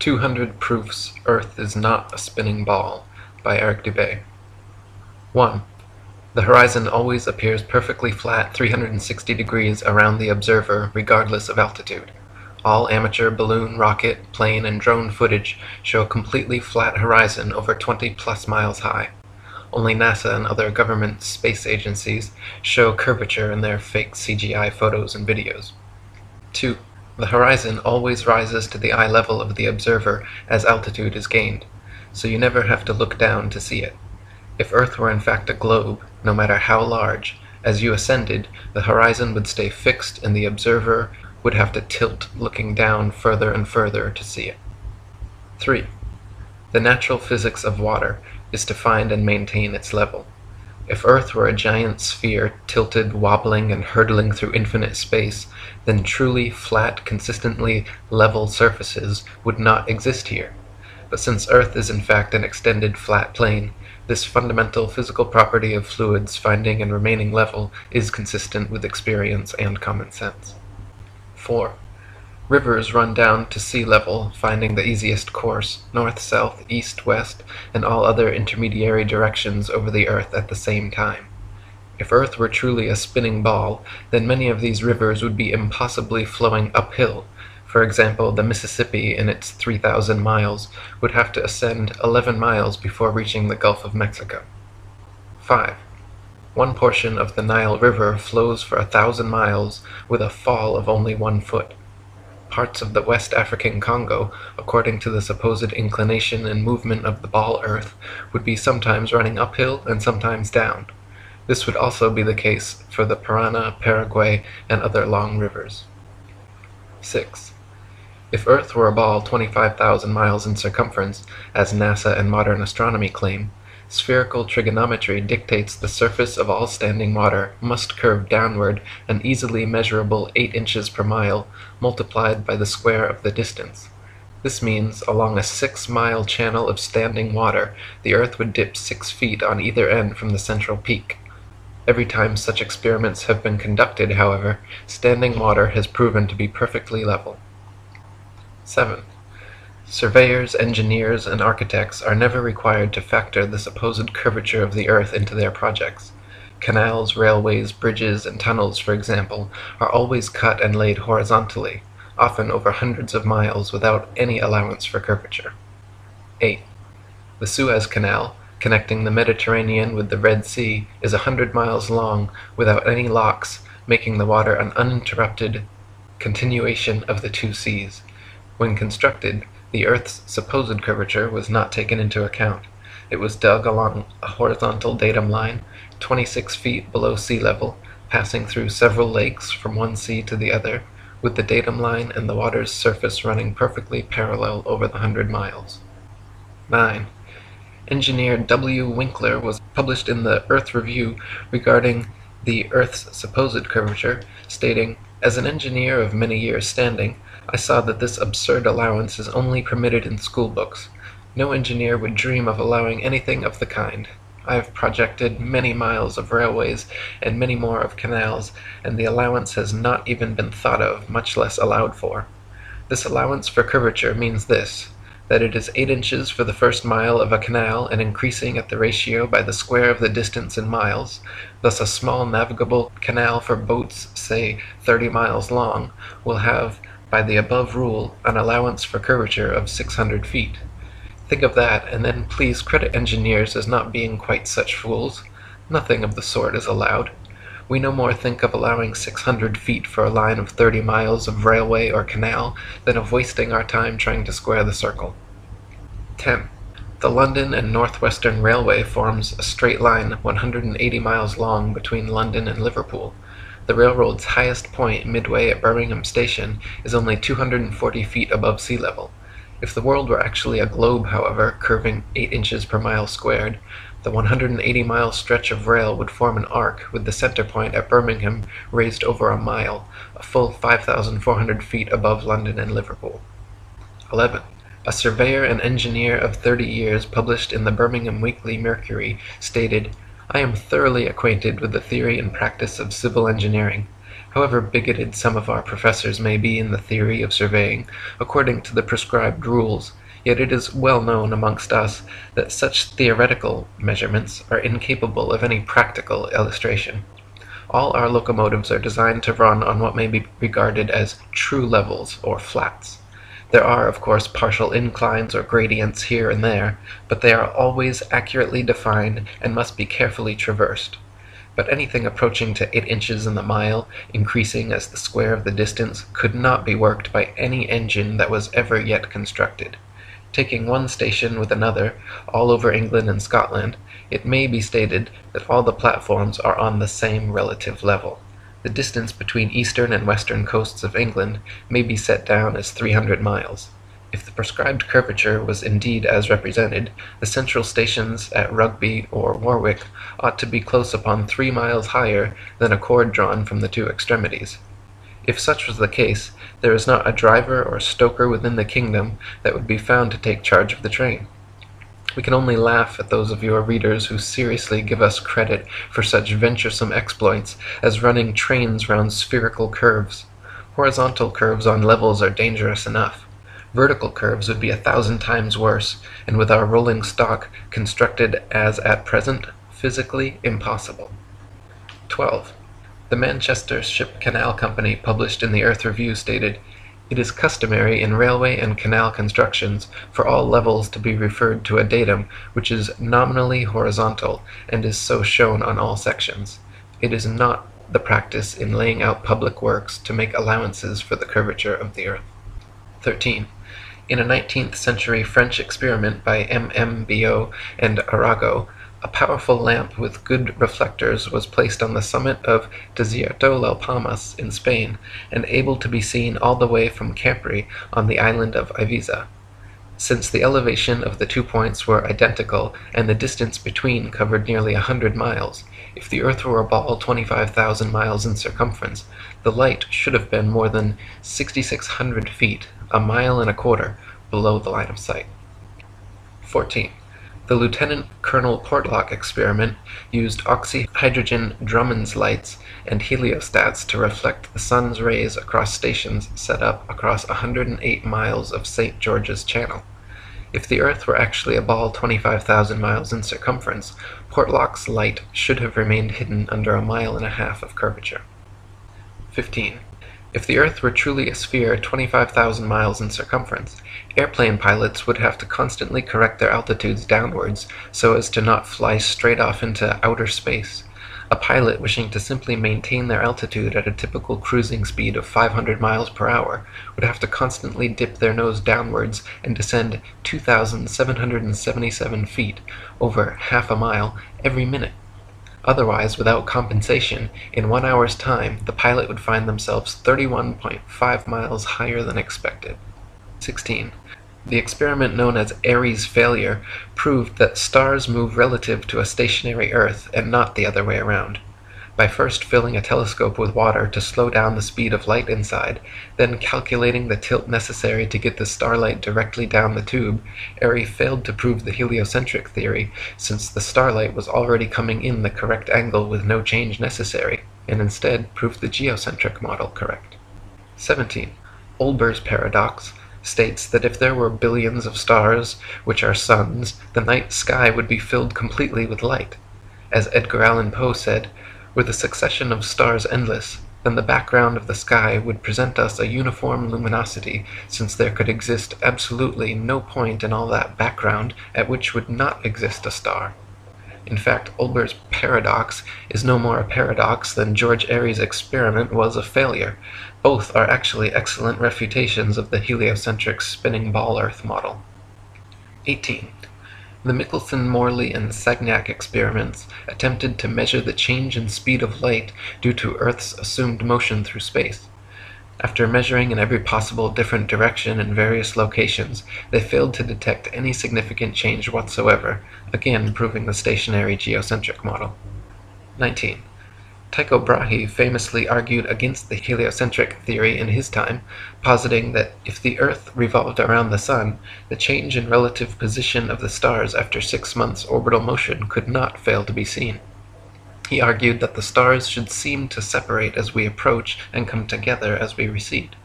200 Proofs Earth is not a Spinning Ball by Eric Dubay. 1. The horizon always appears perfectly flat 360 degrees around the observer regardless of altitude. All amateur balloon, rocket, plane, and drone footage show a completely flat horizon over 20 plus miles high. Only NASA and other government space agencies show curvature in their fake CGI photos and videos. 2. The horizon always rises to the eye level of the observer as altitude is gained, so you never have to look down to see it. If Earth were in fact a globe, no matter how large, as you ascended, the horizon would stay fixed and the observer would have to tilt looking down further and further to see it. 3. The natural physics of water is to find and maintain its level. If Earth were a giant sphere tilted, wobbling, and hurtling through infinite space, then truly flat, consistently level surfaces would not exist here. But since Earth is in fact an extended flat plane, this fundamental physical property of fluids finding and remaining level is consistent with experience and common sense. 4. Rivers run down to sea level, finding the easiest course, north, south, east, west, and all other intermediary directions over the earth at the same time. If Earth were truly a spinning ball, then many of these rivers would be impossibly flowing uphill. For example, the Mississippi in its 3,000 miles would have to ascend 11 miles before reaching the Gulf of Mexico. 5. One portion of the Nile River flows for a thousand miles with a fall of only one foot. Parts of the West African Congo, according to the supposed inclination and movement of the ball earth, would be sometimes running uphill and sometimes down. This would also be the case for the Parana, Paraguay, and other long rivers. 6. If Earth were a ball 25,000 miles in circumference, as NASA and modern astronomy claim, Spherical trigonometry dictates the surface of all standing water must curve downward an easily measurable 8 inches per mile, multiplied by the square of the distance. This means along a 6 mile channel of standing water the earth would dip 6 feet on either end from the central peak. Every time such experiments have been conducted, however, standing water has proven to be perfectly level. 7. Surveyors, engineers, and architects are never required to factor the supposed curvature of the earth into their projects. Canals, railways, bridges, and tunnels, for example, are always cut and laid horizontally, often over hundreds of miles without any allowance for curvature. 8. The Suez Canal, connecting the Mediterranean with the Red Sea, is a hundred miles long without any locks, making the water an uninterrupted continuation of the two seas. When constructed, the earth's supposed curvature was not taken into account. It was dug along a horizontal datum line, 26 feet below sea level, passing through several lakes from one sea to the other, with the datum line and the water's surface running perfectly parallel over the hundred miles. 9. Engineer W. Winkler was published in the Earth Review regarding the Earth's supposed curvature, stating, As an engineer of many years' standing, I saw that this absurd allowance is only permitted in school books. No engineer would dream of allowing anything of the kind. I have projected many miles of railways and many more of canals, and the allowance has not even been thought of, much less allowed for. This allowance for curvature means this, that it is 8 inches for the first mile of a canal and increasing at the ratio by the square of the distance in miles, thus a small navigable canal for boats, say 30 miles long, will have by the above rule an allowance for curvature of 600 feet. Think of that, and then please credit engineers as not being quite such fools. Nothing of the sort is allowed. We no more think of allowing 600 feet for a line of 30 miles of railway or canal than of wasting our time trying to square the circle. 10. The London and North Western Railway forms a straight line 180 miles long between London and Liverpool. The railroad's highest point midway at Birmingham Station is only 240 feet above sea level. If the world were actually a globe, however, curving 8 inches per mile squared, the 180 mile stretch of rail would form an arc with the center point at Birmingham raised over a mile, a full 5,400 feet above London and Liverpool. 11. A surveyor and engineer of 30 years published in the Birmingham Weekly Mercury stated I am thoroughly acquainted with the theory and practice of civil engineering. However bigoted some of our professors may be in the theory of surveying according to the prescribed rules, yet it is well known amongst us that such theoretical measurements are incapable of any practical illustration. All our locomotives are designed to run on what may be regarded as true levels or flats. There are, of course, partial inclines or gradients here and there, but they are always accurately defined and must be carefully traversed but anything approaching to 8 inches in the mile, increasing as the square of the distance, could not be worked by any engine that was ever yet constructed. Taking one station with another, all over England and Scotland, it may be stated that all the platforms are on the same relative level. The distance between eastern and western coasts of England may be set down as 300 miles. If the prescribed curvature was indeed as represented, the central stations at Rugby or Warwick ought to be close upon three miles higher than a chord drawn from the two extremities. If such was the case, there is not a driver or stoker within the kingdom that would be found to take charge of the train. We can only laugh at those of your readers who seriously give us credit for such venturesome exploits as running trains round spherical curves. Horizontal curves on levels are dangerous enough. Vertical curves would be a thousand times worse, and with our rolling stock constructed as at present, physically impossible. 12. The Manchester Ship Canal Company published in the Earth Review stated, It is customary in railway and canal constructions for all levels to be referred to a datum which is nominally horizontal and is so shown on all sections. It is not the practice in laying out public works to make allowances for the curvature of the earth. 13. In a nineteenth century French experiment by M. M. Biot and Arago, a powerful lamp with good reflectors was placed on the summit of Desierto las Palmas in Spain, and able to be seen all the way from Capri on the island of Ibiza. Since the elevation of the two points were identical and the distance between covered nearly a hundred miles, if the earth were a ball 25,000 miles in circumference, the light should have been more than 6,600 feet a mile and a quarter below the line of sight. 14. The Lieutenant Colonel Portlock experiment used oxyhydrogen Drummond's lights and heliostats to reflect the sun's rays across stations set up across 108 miles of St. George's Channel. If the Earth were actually a ball 25,000 miles in circumference, Portlock's light should have remained hidden under a mile and a half of curvature. 15. If the Earth were truly a sphere 25,000 miles in circumference, airplane pilots would have to constantly correct their altitudes downwards so as to not fly straight off into outer space. A pilot wishing to simply maintain their altitude at a typical cruising speed of 500 miles per hour would have to constantly dip their nose downwards and descend 2,777 feet, over half a mile, every minute. Otherwise, without compensation, in one hour's time, the pilot would find themselves 31.5 miles higher than expected. 16. The experiment known as Airy's failure proved that stars move relative to a stationary Earth and not the other way around by first filling a telescope with water to slow down the speed of light inside, then calculating the tilt necessary to get the starlight directly down the tube, Airy failed to prove the heliocentric theory, since the starlight was already coming in the correct angle with no change necessary, and instead proved the geocentric model correct. 17. Olbers' paradox states that if there were billions of stars, which are suns, the night sky would be filled completely with light. As Edgar Allan Poe said, were the succession of stars endless, then the background of the sky would present us a uniform luminosity, since there could exist absolutely no point in all that background at which would not exist a star. In fact, Olbers' paradox is no more a paradox than George Airy's experiment was a failure. Both are actually excellent refutations of the heliocentric spinning ball Earth model. 18. The Michelson-Morley and Sagnac experiments attempted to measure the change in speed of light due to Earth's assumed motion through space. After measuring in every possible different direction in various locations, they failed to detect any significant change whatsoever, again proving the stationary geocentric model. 19. Tycho Brahe famously argued against the heliocentric theory in his time, positing that if the earth revolved around the sun, the change in relative position of the stars after six months' orbital motion could not fail to be seen. He argued that the stars should seem to separate as we approach and come together as we recede.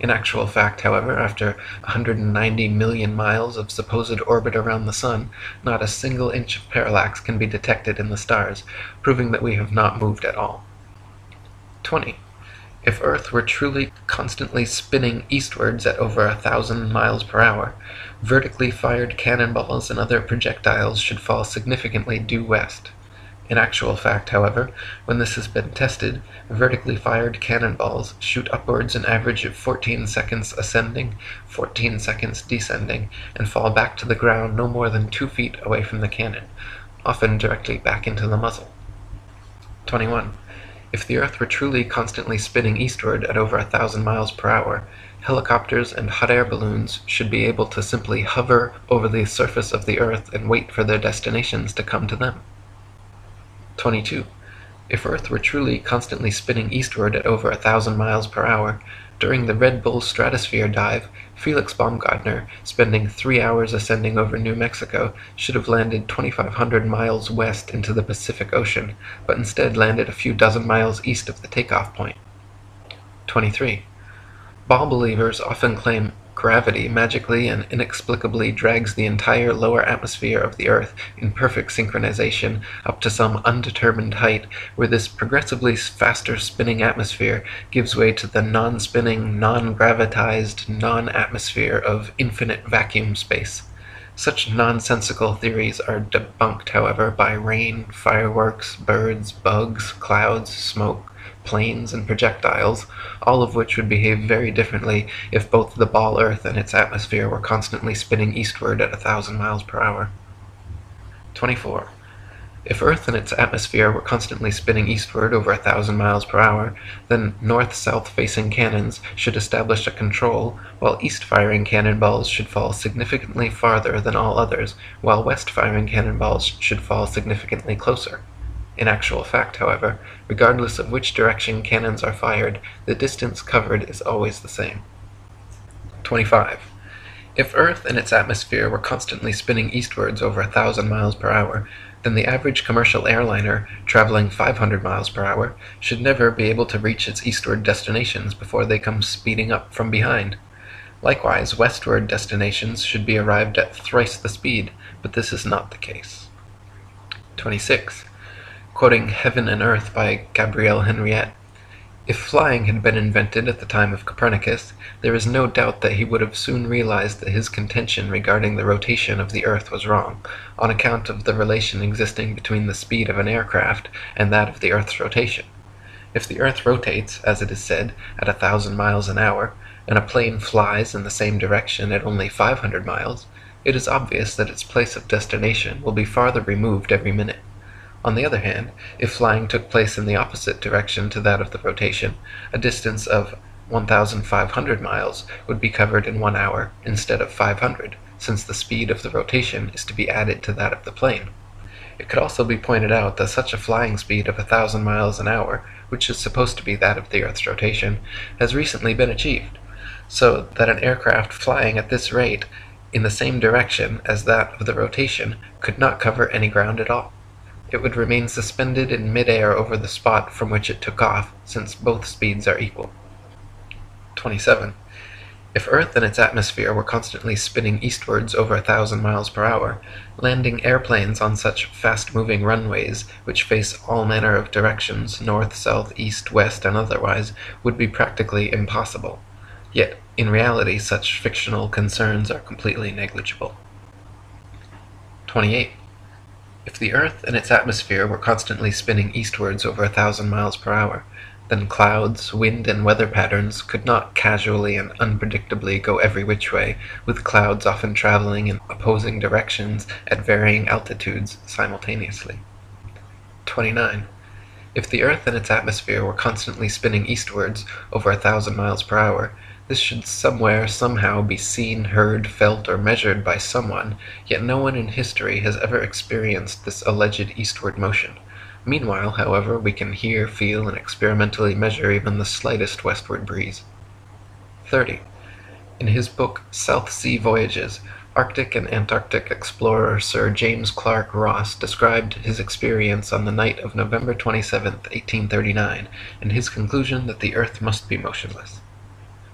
In actual fact, however, after 190 million miles of supposed orbit around the sun, not a single inch of parallax can be detected in the stars, proving that we have not moved at all. 20. If Earth were truly constantly spinning eastwards at over a thousand miles per hour, vertically fired cannon balls and other projectiles should fall significantly due west. In actual fact, however, when this has been tested, vertically fired cannon balls shoot upwards an average of 14 seconds ascending, 14 seconds descending, and fall back to the ground no more than 2 feet away from the cannon, often directly back into the muzzle. 21. If the Earth were truly constantly spinning eastward at over a thousand miles per hour, helicopters and hot air balloons should be able to simply hover over the surface of the Earth and wait for their destinations to come to them. 22. If Earth were truly constantly spinning eastward at over a thousand miles per hour, during the Red Bull stratosphere dive, Felix Baumgartner, spending three hours ascending over New Mexico, should have landed 2,500 miles west into the Pacific Ocean, but instead landed a few dozen miles east of the takeoff point. 23. Ball believers often claim Gravity magically and inexplicably drags the entire lower atmosphere of the Earth in perfect synchronization up to some undetermined height, where this progressively faster spinning atmosphere gives way to the non spinning, non gravitized, non atmosphere of infinite vacuum space. Such nonsensical theories are debunked, however, by rain, fireworks, birds, bugs, clouds, smoke, planes, and projectiles, all of which would behave very differently if both the ball Earth and its atmosphere were constantly spinning eastward at a thousand miles per hour. 24. If Earth and its atmosphere were constantly spinning eastward over a thousand miles per hour, then north-south facing cannons should establish a control, while east-firing cannonballs should fall significantly farther than all others, while west-firing cannonballs should fall significantly closer. In actual fact, however, regardless of which direction cannons are fired, the distance covered is always the same. 25. If Earth and its atmosphere were constantly spinning eastwards over a thousand miles per hour, then the average commercial airliner, traveling 500 miles per hour, should never be able to reach its eastward destinations before they come speeding up from behind. Likewise, westward destinations should be arrived at thrice the speed, but this is not the case. 26 quoting Heaven and Earth by Gabrielle Henriette. If flying had been invented at the time of Copernicus, there is no doubt that he would have soon realized that his contention regarding the rotation of the earth was wrong, on account of the relation existing between the speed of an aircraft and that of the earth's rotation. If the earth rotates, as it is said, at a thousand miles an hour, and a plane flies in the same direction at only 500 miles, it is obvious that its place of destination will be farther removed every minute. On the other hand, if flying took place in the opposite direction to that of the rotation, a distance of 1,500 miles would be covered in one hour instead of 500, since the speed of the rotation is to be added to that of the plane. It could also be pointed out that such a flying speed of 1,000 miles an hour, which is supposed to be that of the Earth's rotation, has recently been achieved, so that an aircraft flying at this rate in the same direction as that of the rotation could not cover any ground at all it would remain suspended in midair over the spot from which it took off, since both speeds are equal. 27. If Earth and its atmosphere were constantly spinning eastwards over a thousand miles per hour, landing airplanes on such fast-moving runways, which face all manner of directions, north, south, east, west, and otherwise, would be practically impossible. Yet, in reality, such fictional concerns are completely negligible. 28. If the Earth and its atmosphere were constantly spinning eastwards over a thousand miles per hour, then clouds, wind, and weather patterns could not casually and unpredictably go every which way, with clouds often traveling in opposing directions at varying altitudes simultaneously. 29. If the Earth and its atmosphere were constantly spinning eastwards over a thousand miles per hour, this should somewhere, somehow, be seen, heard, felt, or measured by someone, yet no one in history has ever experienced this alleged eastward motion. Meanwhile, however, we can hear, feel, and experimentally measure even the slightest westward breeze. 30. In his book South Sea Voyages, Arctic and Antarctic explorer Sir James Clark Ross described his experience on the night of November 27, 1839, and his conclusion that the earth must be motionless.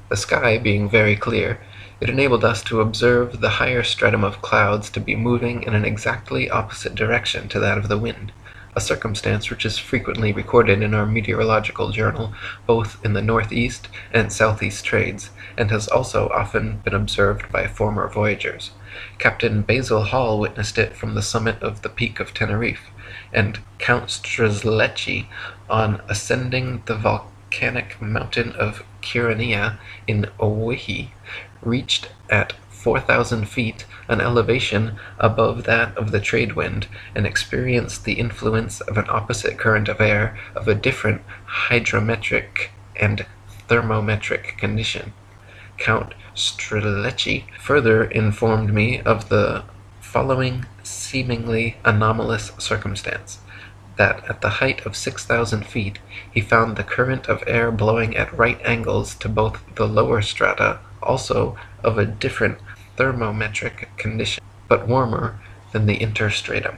The sky being very clear, it enabled us to observe the higher stratum of clouds to be moving in an exactly opposite direction to that of the wind a circumstance which is frequently recorded in our meteorological journal, both in the north east and south east trades, and has also often been observed by former voyagers. Captain Basil Hall witnessed it from the summit of the peak of Teneriffe, and Count Strzelecki on ascending the volcanic mountain of Kyrenia in Owyhee, reached at 4,000 feet an elevation above that of the trade wind, and experienced the influence of an opposite current of air of a different hygrometric and thermometric condition. Count Strzelecki further informed me of the following seemingly anomalous circumstance that at the height of 6,000 feet he found the current of air blowing at right angles to both the lower strata, also of a different thermometric condition, but warmer than the interstratum.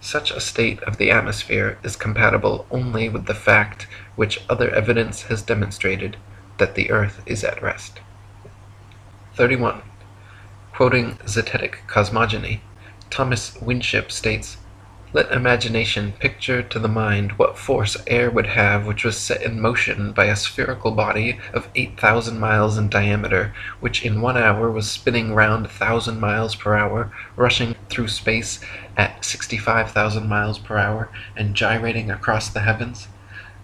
Such a state of the atmosphere is compatible only with the fact which other evidence has demonstrated, that the earth is at rest. 31. Quoting Zetetic Cosmogony, Thomas Winship states let imagination picture to the mind what force air would have which was set in motion by a spherical body of 8,000 miles in diameter, which in one hour was spinning round a thousand miles per hour, rushing through space at 65,000 miles per hour, and gyrating across the heavens.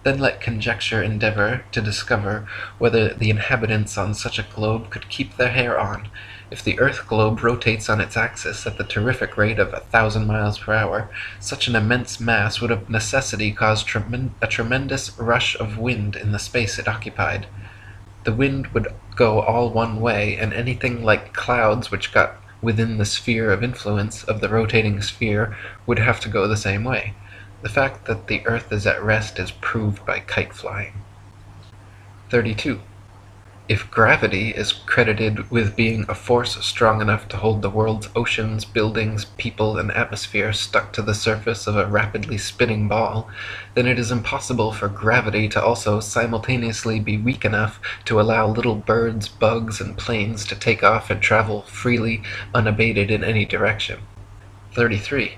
Then let conjecture endeavor to discover whether the inhabitants on such a globe could keep their hair on, if the earth globe rotates on its axis at the terrific rate of a thousand miles per hour, such an immense mass would of necessity cause a tremendous rush of wind in the space it occupied. The wind would go all one way, and anything like clouds which got within the sphere of influence of the rotating sphere would have to go the same way. The fact that the earth is at rest is proved by kite flying. 32. If gravity is credited with being a force strong enough to hold the world's oceans, buildings, people, and atmosphere stuck to the surface of a rapidly spinning ball, then it is impossible for gravity to also simultaneously be weak enough to allow little birds, bugs, and planes to take off and travel freely, unabated in any direction. 33.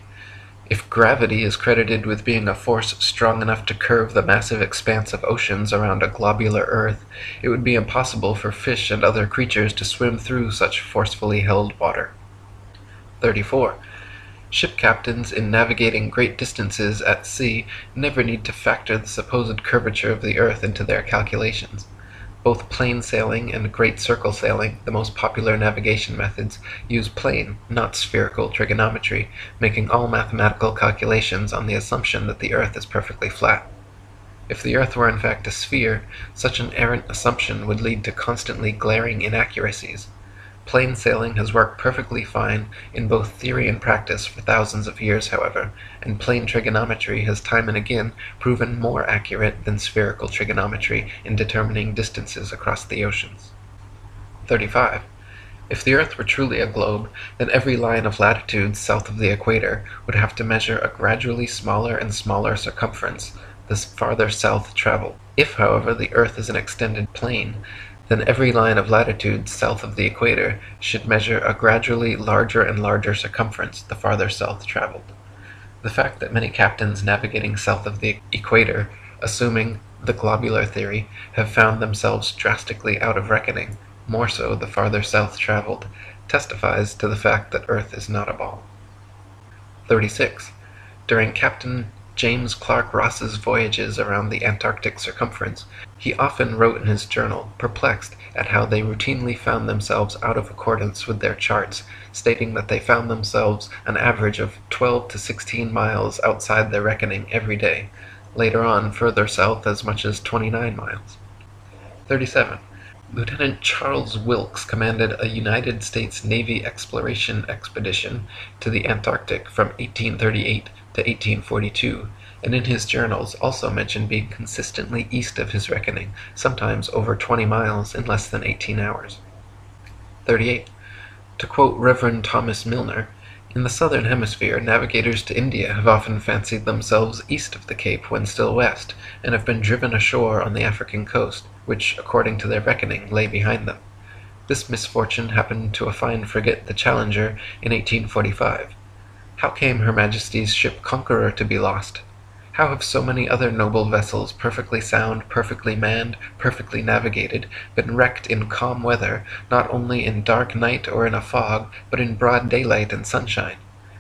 If gravity is credited with being a force strong enough to curve the massive expanse of oceans around a globular earth, it would be impossible for fish and other creatures to swim through such forcefully held water. 34. Ship captains in navigating great distances at sea never need to factor the supposed curvature of the earth into their calculations. Both plain sailing and great circle sailing, the most popular navigation methods, use plane, not spherical trigonometry, making all mathematical calculations on the assumption that the earth is perfectly flat. If the earth were in fact a sphere, such an errant assumption would lead to constantly glaring inaccuracies. Plain sailing has worked perfectly fine in both theory and practice for thousands of years, however, and plane trigonometry has time and again proven more accurate than spherical trigonometry in determining distances across the oceans. 35. If the earth were truly a globe, then every line of latitude south of the equator would have to measure a gradually smaller and smaller circumference the farther south traveled. If, however, the earth is an extended plane, then every line of latitude south of the equator should measure a gradually larger and larger circumference the farther south traveled. The fact that many captains navigating south of the equator, assuming the globular theory, have found themselves drastically out of reckoning, more so the farther south traveled, testifies to the fact that Earth is not a ball. 36. During Captain James Clark Ross's voyages around the Antarctic circumference, he often wrote in his journal, perplexed at how they routinely found themselves out of accordance with their charts, stating that they found themselves an average of 12 to 16 miles outside their reckoning every day, later on further south as much as 29 miles. 37. Lieutenant Charles Wilkes commanded a United States Navy exploration expedition to the Antarctic from 1838 to 1842, and in his journals also mentioned being consistently east of his reckoning, sometimes over 20 miles in less than 18 hours. 38. To quote Rev. Thomas Milner, "In the southern hemisphere, navigators to India have often fancied themselves east of the Cape when still west, and have been driven ashore on the African coast, which, according to their reckoning, lay behind them. This misfortune happened to a fine frigate, the Challenger, in 1845. How came Her Majesty's ship Conqueror to be lost? How have so many other noble vessels, perfectly sound, perfectly manned, perfectly navigated, been wrecked in calm weather, not only in dark night or in a fog, but in broad daylight and sunshine?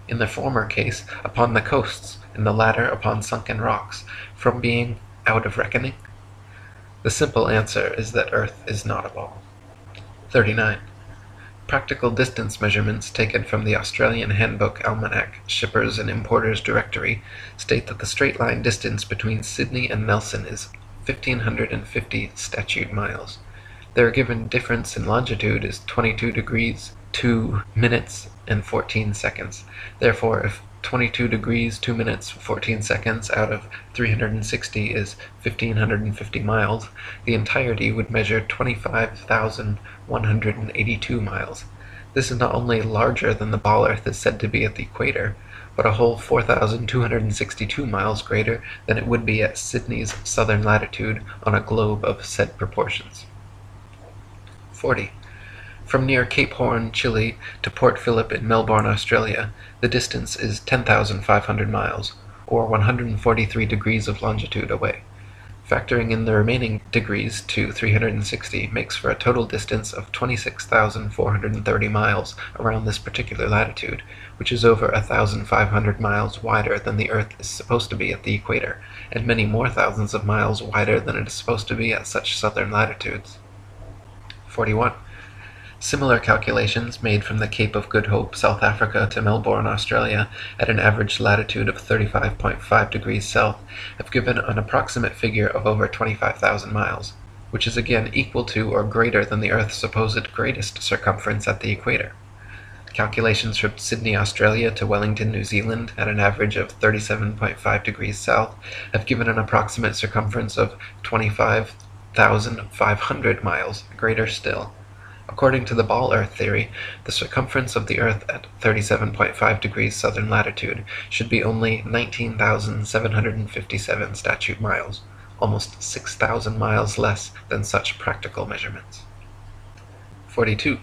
In the former case, upon the coasts, in the latter upon sunken rocks, from being out of reckoning? The simple answer is that Earth is not a ball. 39. Practical distance measurements taken from the Australian Handbook Almanac Shippers and Importers Directory state that the straight line distance between Sydney and Nelson is 1550 statute miles. Their given difference in longitude is 22 degrees 2 minutes and 14 seconds. Therefore, if 22 degrees 2 minutes 14 seconds out of 360 is 1550 miles, the entirety would measure 25,182 miles. This is not only larger than the ball earth is said to be at the equator, but a whole 4,262 miles greater than it would be at Sydney's southern latitude on a globe of said proportions. 40. From near Cape Horn, Chile, to Port Phillip in Melbourne, Australia, the distance is 10,500 miles, or 143 degrees of longitude away. Factoring in the remaining degrees to 360 makes for a total distance of 26,430 miles around this particular latitude, which is over 1,500 miles wider than the earth is supposed to be at the equator, and many more thousands of miles wider than it is supposed to be at such southern latitudes. 41. Similar calculations made from the Cape of Good Hope, South Africa, to Melbourne, Australia, at an average latitude of 35.5 degrees south, have given an approximate figure of over 25,000 miles, which is again equal to or greater than the earth's supposed greatest circumference at the equator. Calculations from Sydney, Australia, to Wellington, New Zealand, at an average of 37.5 degrees south, have given an approximate circumference of 25,500 miles, greater still. According to the ball earth theory, the circumference of the earth at 37.5 degrees southern latitude should be only 19,757 statute miles, almost 6,000 miles less than such practical measurements. 42.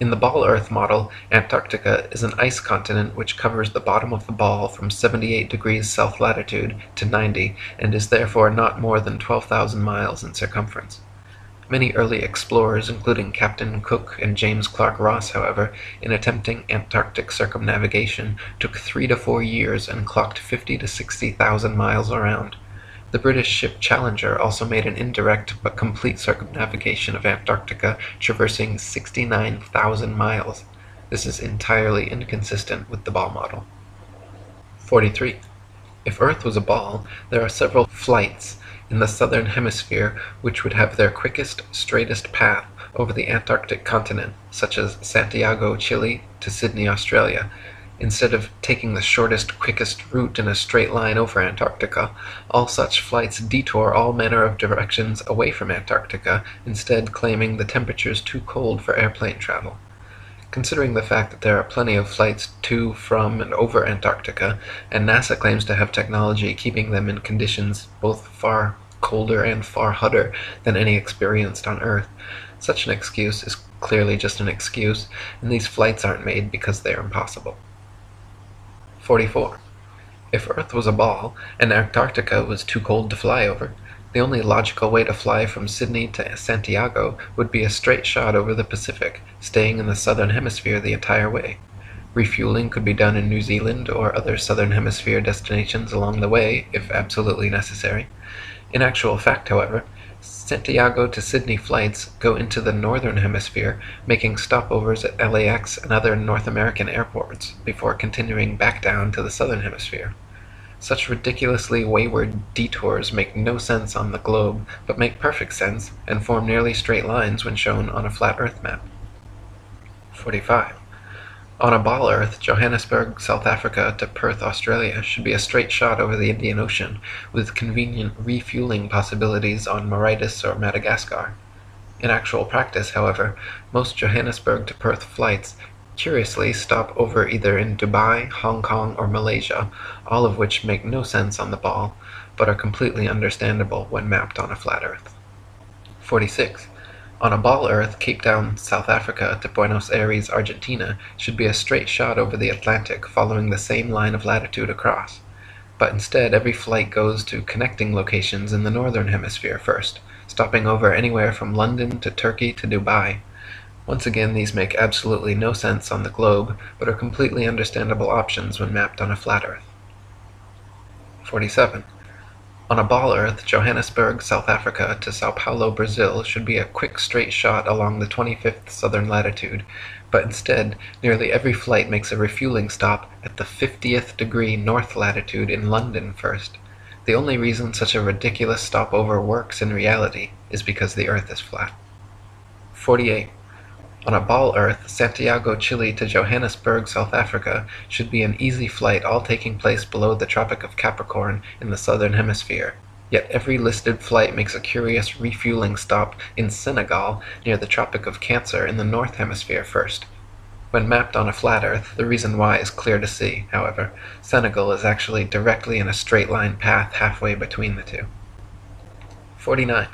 In the ball earth model, Antarctica is an ice continent which covers the bottom of the ball from 78 degrees south latitude to 90 and is therefore not more than 12,000 miles in circumference. Many early explorers, including Captain Cook and James Clark Ross, however, in attempting Antarctic circumnavigation, took three to four years and clocked fifty to sixty thousand miles around. The British ship Challenger also made an indirect but complete circumnavigation of Antarctica, traversing 69,000 miles. This is entirely inconsistent with the ball model. 43. If Earth was a ball, there are several flights in the southern hemisphere which would have their quickest, straightest path over the Antarctic continent, such as Santiago, Chile, to Sydney, Australia, instead of taking the shortest, quickest route in a straight line over Antarctica, all such flights detour all manner of directions away from Antarctica, instead claiming the temperatures too cold for airplane travel. Considering the fact that there are plenty of flights to, from, and over Antarctica, and NASA claims to have technology keeping them in conditions both far colder and far hotter than any experienced on Earth. Such an excuse is clearly just an excuse, and these flights aren't made because they are impossible. 44. If Earth was a ball, and Antarctica was too cold to fly over, the only logical way to fly from Sydney to Santiago would be a straight shot over the Pacific, staying in the southern hemisphere the entire way. Refueling could be done in New Zealand or other southern hemisphere destinations along the way, if absolutely necessary. In actual fact, however, Santiago to Sydney flights go into the northern hemisphere, making stopovers at LAX and other North American airports before continuing back down to the southern hemisphere. Such ridiculously wayward detours make no sense on the globe, but make perfect sense and form nearly straight lines when shown on a flat earth map. 45. On a ball Earth, Johannesburg, South Africa to Perth, Australia should be a straight shot over the Indian Ocean, with convenient refueling possibilities on Mauritius or Madagascar. In actual practice, however, most Johannesburg to Perth flights curiously stop over either in Dubai, Hong Kong, or Malaysia, all of which make no sense on the ball, but are completely understandable when mapped on a flat earth. 46. On a ball earth, Cape Town, South Africa to Buenos Aires, Argentina should be a straight shot over the Atlantic following the same line of latitude across. But instead, every flight goes to connecting locations in the northern hemisphere first, stopping over anywhere from London to Turkey to Dubai. Once again, these make absolutely no sense on the globe, but are completely understandable options when mapped on a flat earth. 47. On a ball earth, Johannesburg, South Africa to Sao Paulo, Brazil should be a quick straight shot along the 25th southern latitude, but instead, nearly every flight makes a refueling stop at the 50th degree north latitude in London first. The only reason such a ridiculous stopover works in reality is because the earth is flat. 48. On a ball earth, Santiago, Chile to Johannesburg, South Africa should be an easy flight all taking place below the Tropic of Capricorn in the southern hemisphere. Yet every listed flight makes a curious refueling stop in Senegal near the Tropic of Cancer in the north hemisphere first. When mapped on a flat earth, the reason why is clear to see, however. Senegal is actually directly in a straight line path halfway between the two. 49.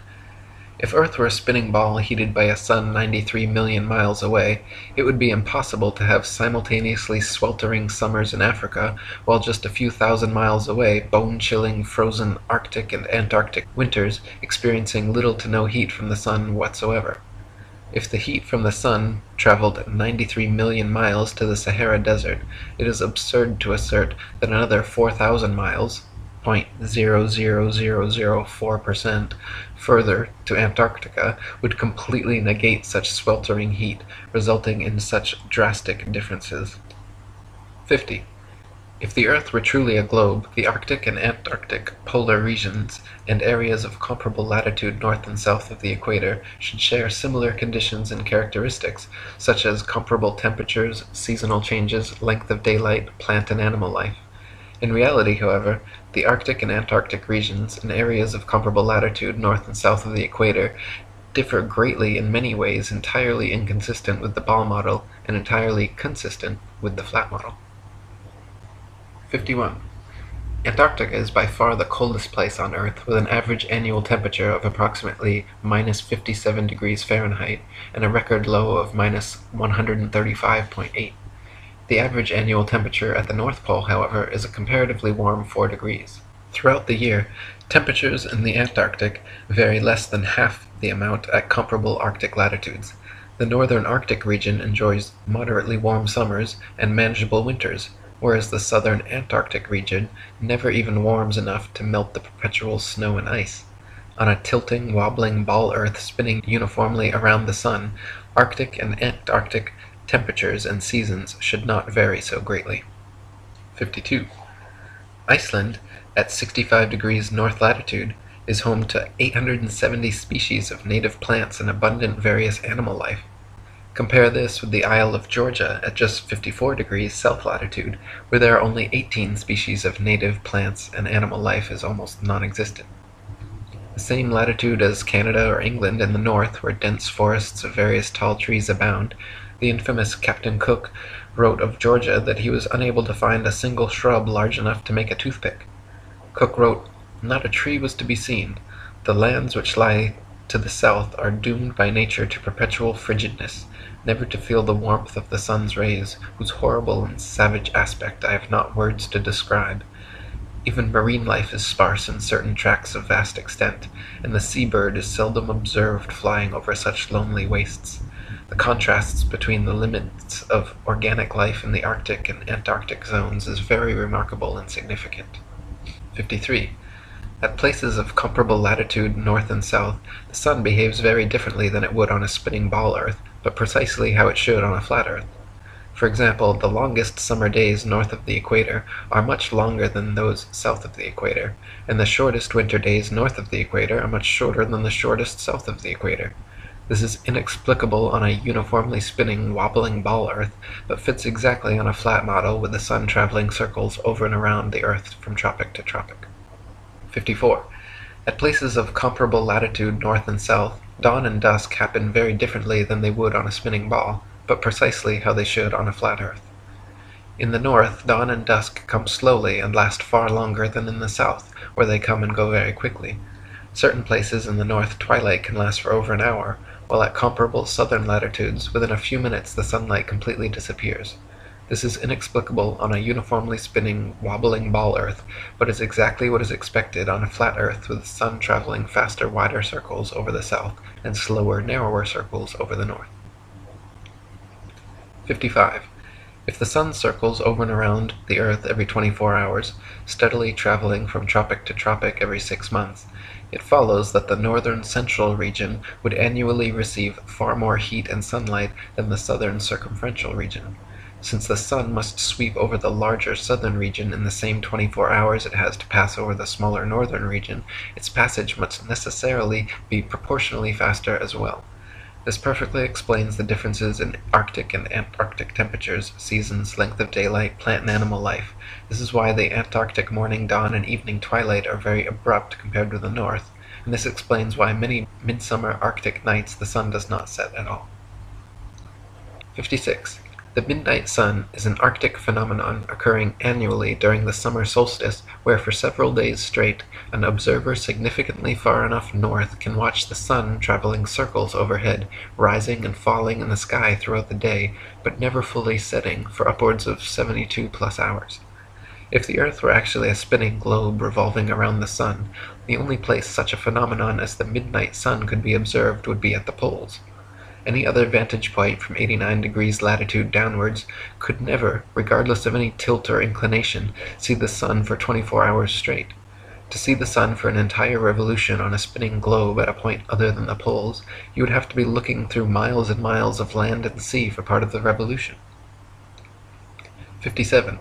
If Earth were a spinning ball heated by a sun 93 million miles away, it would be impossible to have simultaneously sweltering summers in Africa, while just a few thousand miles away bone-chilling frozen Arctic and Antarctic winters experiencing little to no heat from the sun whatsoever. If the heat from the sun traveled 93 million miles to the Sahara Desert, it is absurd to assert that another 4,000 miles (0.00004%) further to Antarctica would completely negate such sweltering heat, resulting in such drastic differences. 50. If the earth were truly a globe, the Arctic and Antarctic polar regions and areas of comparable latitude north and south of the equator should share similar conditions and characteristics, such as comparable temperatures, seasonal changes, length of daylight, plant and animal life. In reality, however, the Arctic and Antarctic regions, and areas of comparable latitude north and south of the equator, differ greatly in many ways entirely inconsistent with the ball model and entirely consistent with the flat model. 51. Antarctica is by far the coldest place on Earth, with an average annual temperature of approximately minus 57 degrees Fahrenheit and a record low of minus 135.8. The average annual temperature at the North Pole, however, is a comparatively warm 4 degrees. Throughout the year, temperatures in the Antarctic vary less than half the amount at comparable Arctic latitudes. The northern Arctic region enjoys moderately warm summers and manageable winters, whereas the southern Antarctic region never even warms enough to melt the perpetual snow and ice. On a tilting, wobbling ball earth spinning uniformly around the sun, Arctic and Antarctic temperatures and seasons should not vary so greatly. 52. Iceland, at 65 degrees north latitude, is home to 870 species of native plants and abundant various animal life. Compare this with the Isle of Georgia at just 54 degrees south latitude, where there are only 18 species of native plants and animal life is almost non-existent. The same latitude as Canada or England in the north, where dense forests of various tall trees abound, the infamous Captain Cook wrote of Georgia that he was unable to find a single shrub large enough to make a toothpick. Cook wrote, Not a tree was to be seen. The lands which lie to the south are doomed by nature to perpetual frigidness, never to feel the warmth of the sun's rays, whose horrible and savage aspect I have not words to describe. Even marine life is sparse in certain tracts of vast extent, and the sea bird is seldom observed flying over such lonely wastes. The contrasts between the limits of organic life in the Arctic and Antarctic zones is very remarkable and significant. 53. At places of comparable latitude north and south, the sun behaves very differently than it would on a spinning ball earth, but precisely how it should on a flat earth. For example, the longest summer days north of the equator are much longer than those south of the equator, and the shortest winter days north of the equator are much shorter than the shortest south of the equator. This is inexplicable on a uniformly spinning, wobbling ball Earth, but fits exactly on a flat model with the sun traveling circles over and around the Earth from tropic to tropic. 54. At places of comparable latitude north and south, Dawn and dusk happen very differently than they would on a spinning ball, but precisely how they should on a flat earth. In the north, dawn and dusk come slowly and last far longer than in the south, where they come and go very quickly. Certain places in the north twilight can last for over an hour, while at comparable southern latitudes within a few minutes the sunlight completely disappears. This is inexplicable on a uniformly spinning, wobbling ball earth, but is exactly what is expected on a flat earth with the sun traveling faster wider circles over the south and slower narrower circles over the north. 55. If the sun circles over and around the earth every 24 hours, steadily traveling from tropic to tropic every six months, it follows that the northern central region would annually receive far more heat and sunlight than the southern circumferential region. Since the sun must sweep over the larger southern region in the same 24 hours it has to pass over the smaller northern region, its passage must necessarily be proportionally faster as well. This perfectly explains the differences in Arctic and Antarctic temperatures, seasons, length of daylight, plant and animal life. This is why the Antarctic morning dawn and evening twilight are very abrupt compared with the North, and this explains why many midsummer Arctic nights the sun does not set at all. 56. The midnight sun is an Arctic phenomenon occurring annually during the summer solstice, where for several days straight an observer significantly far enough north can watch the sun traveling circles overhead, rising and falling in the sky throughout the day, but never fully setting for upwards of 72 plus hours. If the earth were actually a spinning globe revolving around the sun, the only place such a phenomenon as the midnight sun could be observed would be at the poles. Any other vantage point from 89 degrees latitude downwards could never, regardless of any tilt or inclination, see the sun for 24 hours straight. To see the sun for an entire revolution on a spinning globe at a point other than the poles, you would have to be looking through miles and miles of land and sea for part of the revolution. 57.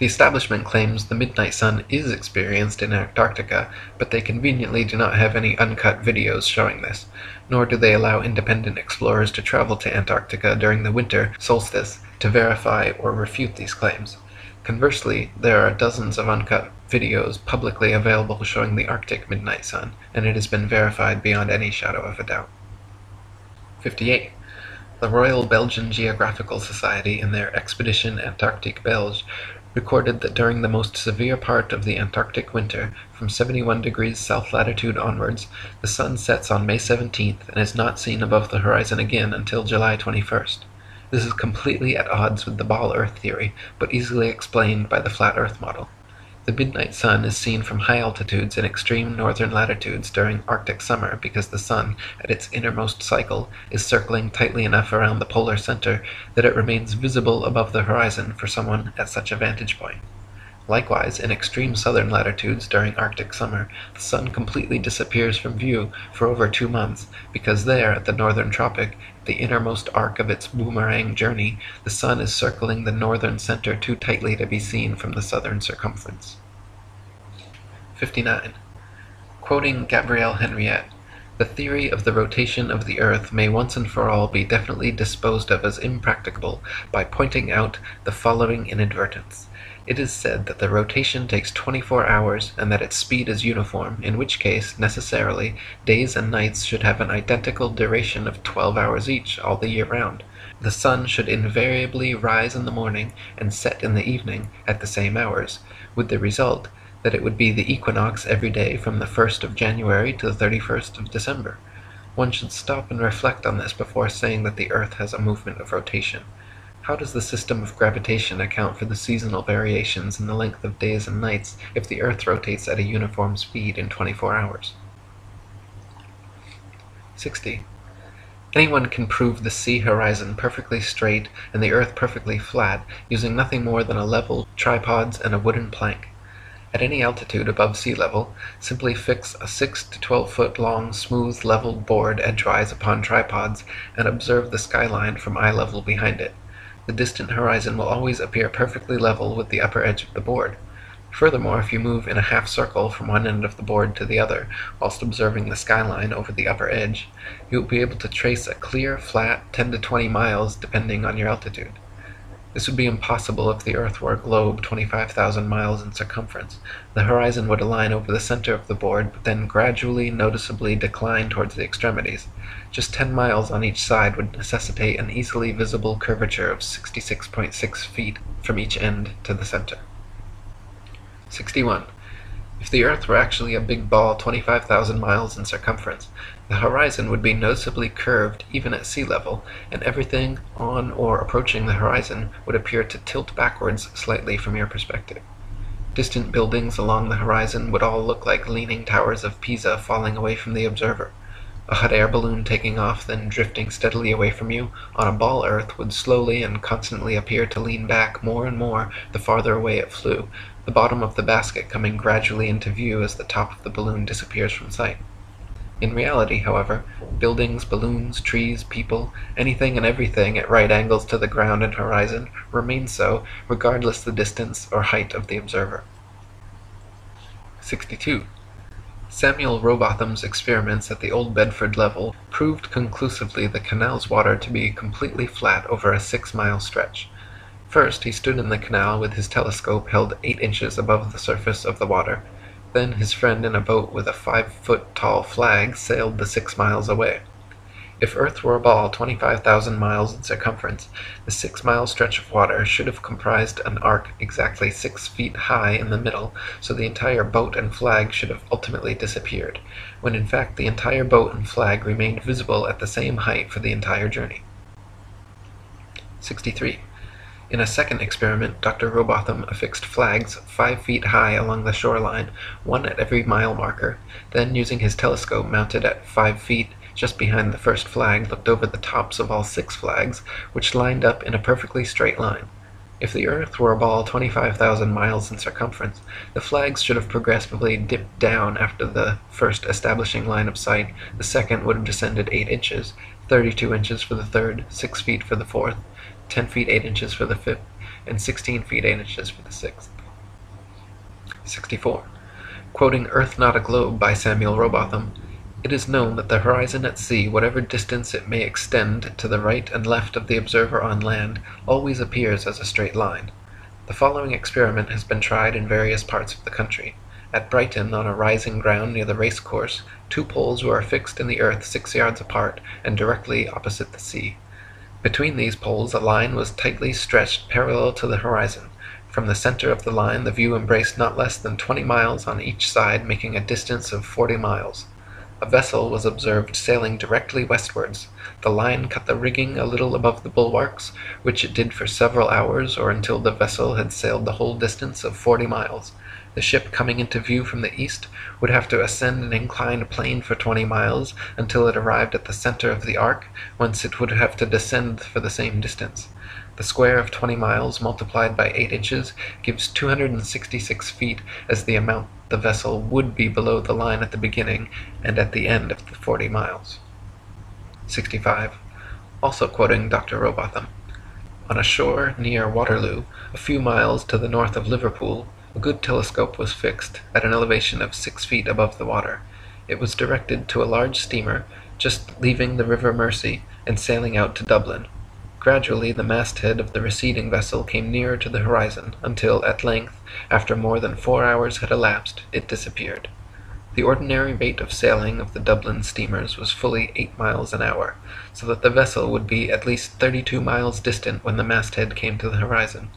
The establishment claims the midnight sun is experienced in Antarctica, but they conveniently do not have any uncut videos showing this, nor do they allow independent explorers to travel to Antarctica during the winter solstice to verify or refute these claims. Conversely, there are dozens of uncut videos publicly available showing the Arctic midnight sun, and it has been verified beyond any shadow of a doubt. 58. The Royal Belgian Geographical Society in their Expedition Antarctique Belge recorded that during the most severe part of the Antarctic winter, from 71 degrees south latitude onwards, the sun sets on May 17th and is not seen above the horizon again until July 21st. This is completely at odds with the ball earth theory, but easily explained by the flat earth model. The midnight sun is seen from high altitudes in extreme northern latitudes during Arctic summer because the sun, at its innermost cycle, is circling tightly enough around the polar center that it remains visible above the horizon for someone at such a vantage point. Likewise, in extreme southern latitudes during Arctic summer, the sun completely disappears from view for over two months, because there, at the northern tropic, the innermost arc of its boomerang journey, the sun is circling the northern center too tightly to be seen from the southern circumference. 59. Quoting Gabrielle Henriette, the theory of the rotation of the earth may once and for all be definitely disposed of as impracticable by pointing out the following inadvertence. It is said that the rotation takes 24 hours and that its speed is uniform, in which case, necessarily, days and nights should have an identical duration of 12 hours each all the year round. The sun should invariably rise in the morning and set in the evening at the same hours, with the result that it would be the equinox every day from the 1st of January to the 31st of December. One should stop and reflect on this before saying that the earth has a movement of rotation. How does the system of gravitation account for the seasonal variations in the length of days and nights if the Earth rotates at a uniform speed in 24 hours? 60. Anyone can prove the sea horizon perfectly straight and the Earth perfectly flat using nothing more than a level, tripods, and a wooden plank. At any altitude above sea level, simply fix a 6 to 12 foot long smooth leveled board edgewise upon tripods and observe the skyline from eye level behind it the distant horizon will always appear perfectly level with the upper edge of the board. Furthermore, if you move in a half circle from one end of the board to the other, whilst observing the skyline over the upper edge, you will be able to trace a clear, flat 10 to 20 miles depending on your altitude. This would be impossible if the Earth were a globe 25,000 miles in circumference. The horizon would align over the center of the board, but then gradually, noticeably decline towards the extremities. Just 10 miles on each side would necessitate an easily visible curvature of 66.6 feet from each end to the center. 61. If the Earth were actually a big ball 25,000 miles in circumference, the horizon would be noticeably curved even at sea level, and everything on or approaching the horizon would appear to tilt backwards slightly from your perspective. Distant buildings along the horizon would all look like leaning towers of Pisa falling away from the observer. A hot air balloon taking off, then drifting steadily away from you, on a ball Earth would slowly and constantly appear to lean back more and more the farther away it flew, the bottom of the basket coming gradually into view as the top of the balloon disappears from sight. In reality, however, buildings, balloons, trees, people, anything and everything at right angles to the ground and horizon remain so, regardless the distance or height of the observer. 62. Samuel Rowbotham's experiments at the Old Bedford level proved conclusively the canal's water to be completely flat over a six mile stretch. First, he stood in the canal with his telescope held eight inches above the surface of the water. Then his friend in a boat with a five foot tall flag sailed the six miles away. If Earth were a ball 25,000 miles in circumference, the six mile stretch of water should have comprised an arc exactly six feet high in the middle, so the entire boat and flag should have ultimately disappeared, when in fact the entire boat and flag remained visible at the same height for the entire journey. 63. In a second experiment, Dr. Rowbotham affixed flags five feet high along the shoreline, one at every mile marker, then using his telescope mounted at five feet just behind the first flag looked over the tops of all six flags, which lined up in a perfectly straight line. If the Earth were a ball 25,000 miles in circumference, the flags should have progressively dipped down after the first establishing line of sight, the second would have descended 8 inches, 32 inches for the third, 6 feet for the fourth, 10 feet 8 inches for the fifth, and 16 feet 8 inches for the sixth. 64. Quoting Earth Not a Globe by Samuel Rowbotham, it is known that the horizon at sea, whatever distance it may extend to the right and left of the observer on land, always appears as a straight line. The following experiment has been tried in various parts of the country. At Brighton, on a rising ground near the race course, two poles were affixed in the earth six yards apart, and directly opposite the sea. Between these poles a line was tightly stretched parallel to the horizon. From the center of the line the view embraced not less than twenty miles on each side, making a distance of forty miles. A vessel was observed sailing directly westwards. The line cut the rigging a little above the bulwarks, which it did for several hours, or until the vessel had sailed the whole distance of forty miles. The ship coming into view from the east would have to ascend an inclined plane for twenty miles until it arrived at the center of the arc, whence it would have to descend for the same distance. The square of twenty miles multiplied by eight inches gives 266 feet as the amount the vessel would be below the line at the beginning and at the end of the forty miles. 65. Also quoting Dr. Rowbotham. On a shore near Waterloo, a few miles to the north of Liverpool, a good telescope was fixed, at an elevation of six feet above the water. It was directed to a large steamer, just leaving the river Mersey, and sailing out to Dublin. Gradually the masthead of the receding vessel came nearer to the horizon, until at length, after more than four hours had elapsed, it disappeared. The ordinary rate of sailing of the Dublin steamers was fully eight miles an hour, so that the vessel would be at least thirty-two miles distant when the masthead came to the horizon.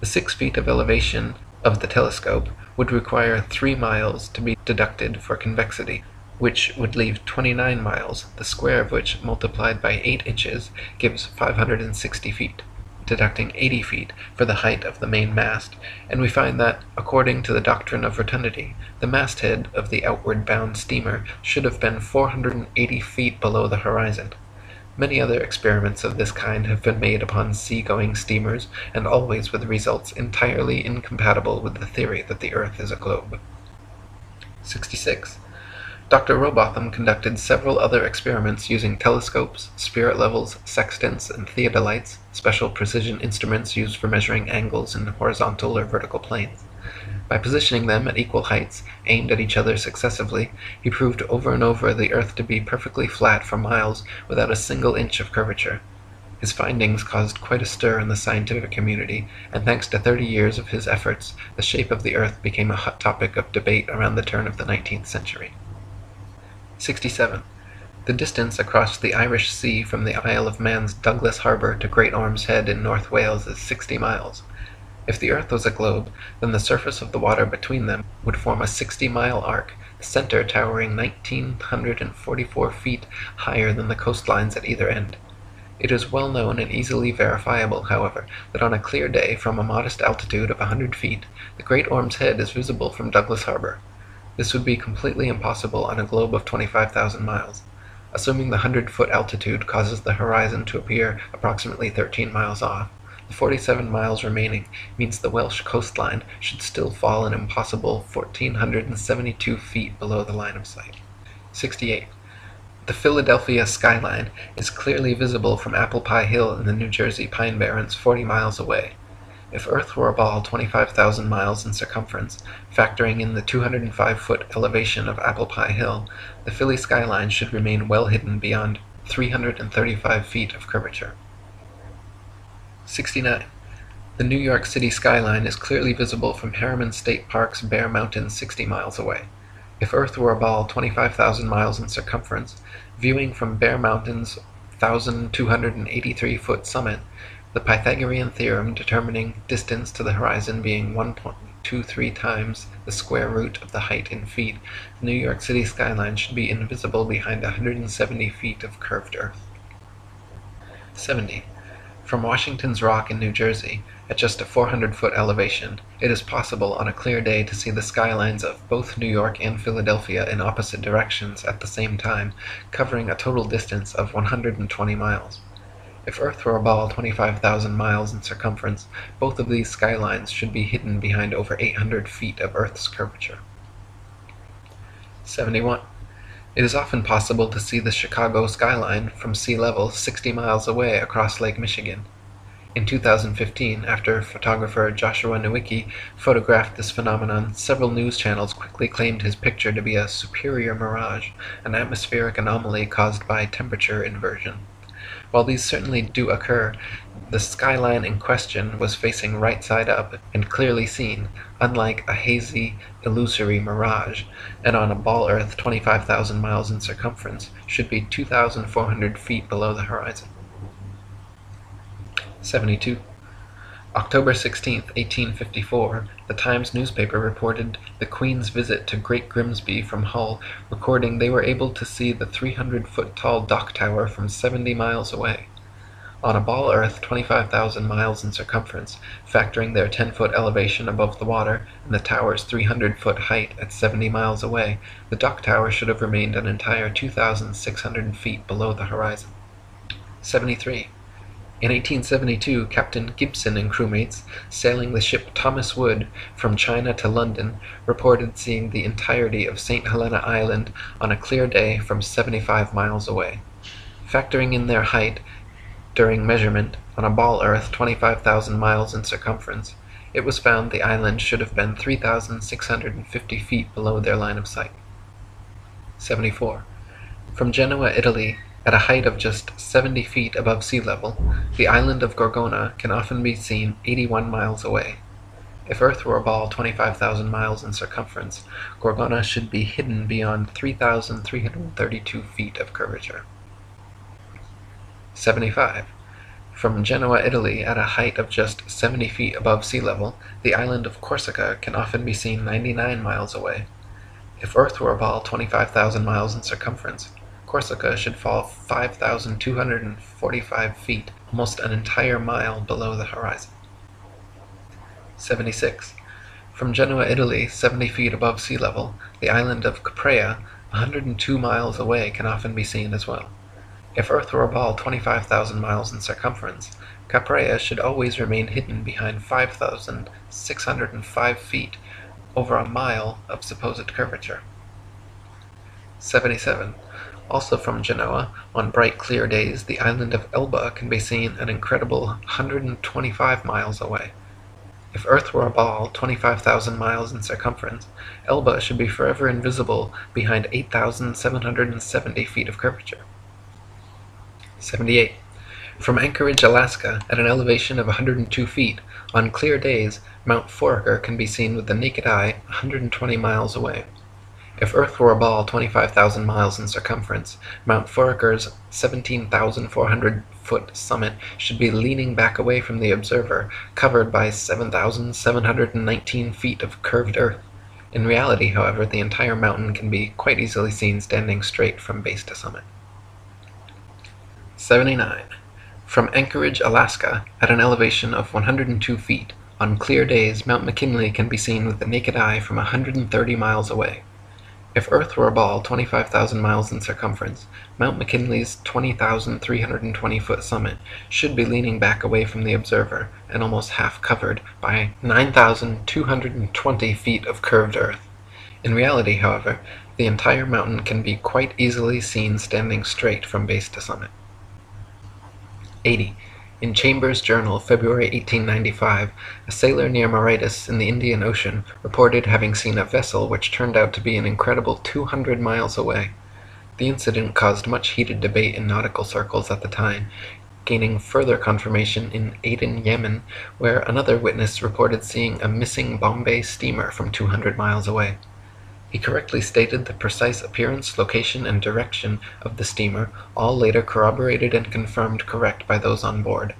The six feet of elevation of the telescope would require three miles to be deducted for convexity, which would leave 29 miles, the square of which multiplied by 8 inches gives 560 feet, deducting 80 feet for the height of the main mast, and we find that, according to the doctrine of rotundity, the masthead of the outward bound steamer should have been 480 feet below the horizon. Many other experiments of this kind have been made upon sea-going steamers, and always with results entirely incompatible with the theory that the earth is a globe. 66. Dr. Rowbotham conducted several other experiments using telescopes, spirit levels, sextants, and theodolites, special precision instruments used for measuring angles in horizontal or vertical planes. By positioning them at equal heights, aimed at each other successively, he proved over and over the earth to be perfectly flat for miles without a single inch of curvature. His findings caused quite a stir in the scientific community, and thanks to 30 years of his efforts, the shape of the Earth became a hot topic of debate around the turn of the 19th century. 67. The distance across the Irish Sea from the Isle of Man's Douglas Harbour to Great Orme's Head in North Wales is 60 miles. If the Earth was a globe, then the surface of the water between them would form a 60 mile arc, the center towering 1944 feet higher than the coastlines at either end. It is well known and easily verifiable, however, that on a clear day from a modest altitude of 100 feet, the Great Orme's Head is visible from Douglas Harbor. This would be completely impossible on a globe of 25,000 miles. Assuming the 100 foot altitude causes the horizon to appear approximately 13 miles off, the 47 miles remaining means the Welsh coastline should still fall an impossible 1,472 feet below the line of sight. 68. The Philadelphia skyline is clearly visible from Apple Pie Hill in the New Jersey Pine Barrens 40 miles away. If Earth were a ball 25,000 miles in circumference, factoring in the 205 foot elevation of Apple Pie Hill, the Philly skyline should remain well hidden beyond 335 feet of curvature. 69. The New York City skyline is clearly visible from Harriman State Park's Bear Mountain 60 miles away. If Earth were a ball 25,000 miles in circumference, viewing from Bear Mountain's 1,283 foot summit, the Pythagorean theorem determining distance to the horizon being 1.23 times the square root of the height in feet, the New York City skyline should be invisible behind 170 feet of curved Earth. 70. From Washington's Rock in New Jersey, at just a 400 foot elevation, it is possible on a clear day to see the skylines of both New York and Philadelphia in opposite directions at the same time, covering a total distance of 120 miles. If Earth were a ball 25,000 miles in circumference, both of these skylines should be hidden behind over 800 feet of Earth's curvature. 71. It is often possible to see the Chicago skyline from sea level 60 miles away across Lake Michigan. In 2015, after photographer Joshua Nowicki photographed this phenomenon, several news channels quickly claimed his picture to be a superior mirage, an atmospheric anomaly caused by temperature inversion. While these certainly do occur, the skyline in question was facing right side up and clearly seen, unlike a hazy, illusory mirage, and on a ball earth 25,000 miles in circumference, should be 2,400 feet below the horizon. 72. October 16, 1854, the Times newspaper reported the Queen's visit to Great Grimsby from Hull, recording they were able to see the 300 foot tall dock tower from 70 miles away. On a ball earth 25,000 miles in circumference, factoring their 10 foot elevation above the water and the tower's 300 foot height at 70 miles away, the dock tower should have remained an entire 2,600 feet below the horizon. 73. In 1872, Captain Gibson and crewmates, sailing the ship Thomas Wood from China to London, reported seeing the entirety of St. Helena Island on a clear day from 75 miles away. Factoring in their height, during measurement, on a ball earth 25,000 miles in circumference, it was found the island should have been 3,650 feet below their line of sight. 74. From Genoa, Italy, at a height of just 70 feet above sea level, the island of Gorgona can often be seen 81 miles away. If Earth were a ball 25,000 miles in circumference, Gorgona should be hidden beyond 3,332 feet of curvature. 75. From Genoa, Italy, at a height of just 70 feet above sea level, the island of Corsica can often be seen 99 miles away. If Earth were a ball 25,000 miles in circumference, Corsica should fall 5,245 feet, almost an entire mile below the horizon. 76. From Genoa, Italy, 70 feet above sea level, the island of Caprea, 102 miles away, can often be seen as well. If Earth were a ball 25,000 miles in circumference, Caprea should always remain hidden behind 5,605 feet, over a mile of supposed curvature. 77. Also from Genoa, on bright clear days, the island of Elba can be seen an incredible 125 miles away. If Earth were a ball 25,000 miles in circumference, Elba should be forever invisible behind 8,770 feet of curvature. 78. From Anchorage, Alaska, at an elevation of 102 feet, on clear days, Mount Foraker can be seen with the naked eye 120 miles away. If Earth were a ball 25,000 miles in circumference, Mount Foraker's 17,400 foot summit should be leaning back away from the observer, covered by 7,719 feet of curved earth. In reality, however, the entire mountain can be quite easily seen standing straight from base to summit. 79. From Anchorage, Alaska, at an elevation of 102 feet, on clear days Mount McKinley can be seen with the naked eye from 130 miles away. If Earth were a ball 25,000 miles in circumference, Mount McKinley's 20,320 foot summit should be leaning back away from the observer and almost half covered by 9,220 feet of curved earth. In reality, however, the entire mountain can be quite easily seen standing straight from base to summit. 80. In Chambers' Journal, February 1895, a sailor near Mauritius in the Indian Ocean reported having seen a vessel which turned out to be an incredible 200 miles away. The incident caused much heated debate in nautical circles at the time, gaining further confirmation in Aden, Yemen, where another witness reported seeing a missing Bombay steamer from 200 miles away. He correctly stated the precise appearance, location, and direction of the steamer, all later corroborated and confirmed correct by those on board.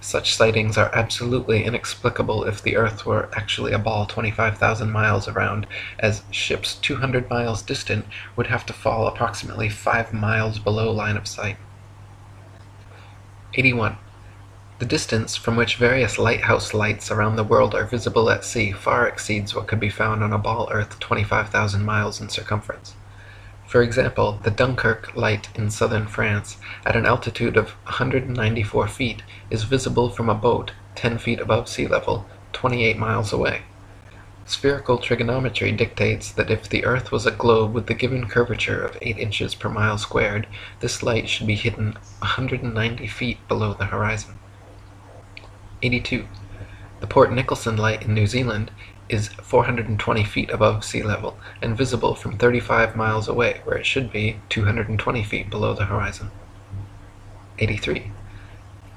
Such sightings are absolutely inexplicable if the earth were actually a ball 25,000 miles around, as ships 200 miles distant would have to fall approximately 5 miles below line of sight. 81. The distance from which various lighthouse lights around the world are visible at sea far exceeds what could be found on a ball earth 25,000 miles in circumference. For example, the Dunkirk light in southern France, at an altitude of 194 feet, is visible from a boat 10 feet above sea level, 28 miles away. Spherical trigonometry dictates that if the earth was a globe with the given curvature of 8 inches per mile squared, this light should be hidden 190 feet below the horizon. 82. The Port Nicholson light in New Zealand is 420 feet above sea level and visible from 35 miles away, where it should be 220 feet below the horizon. 83.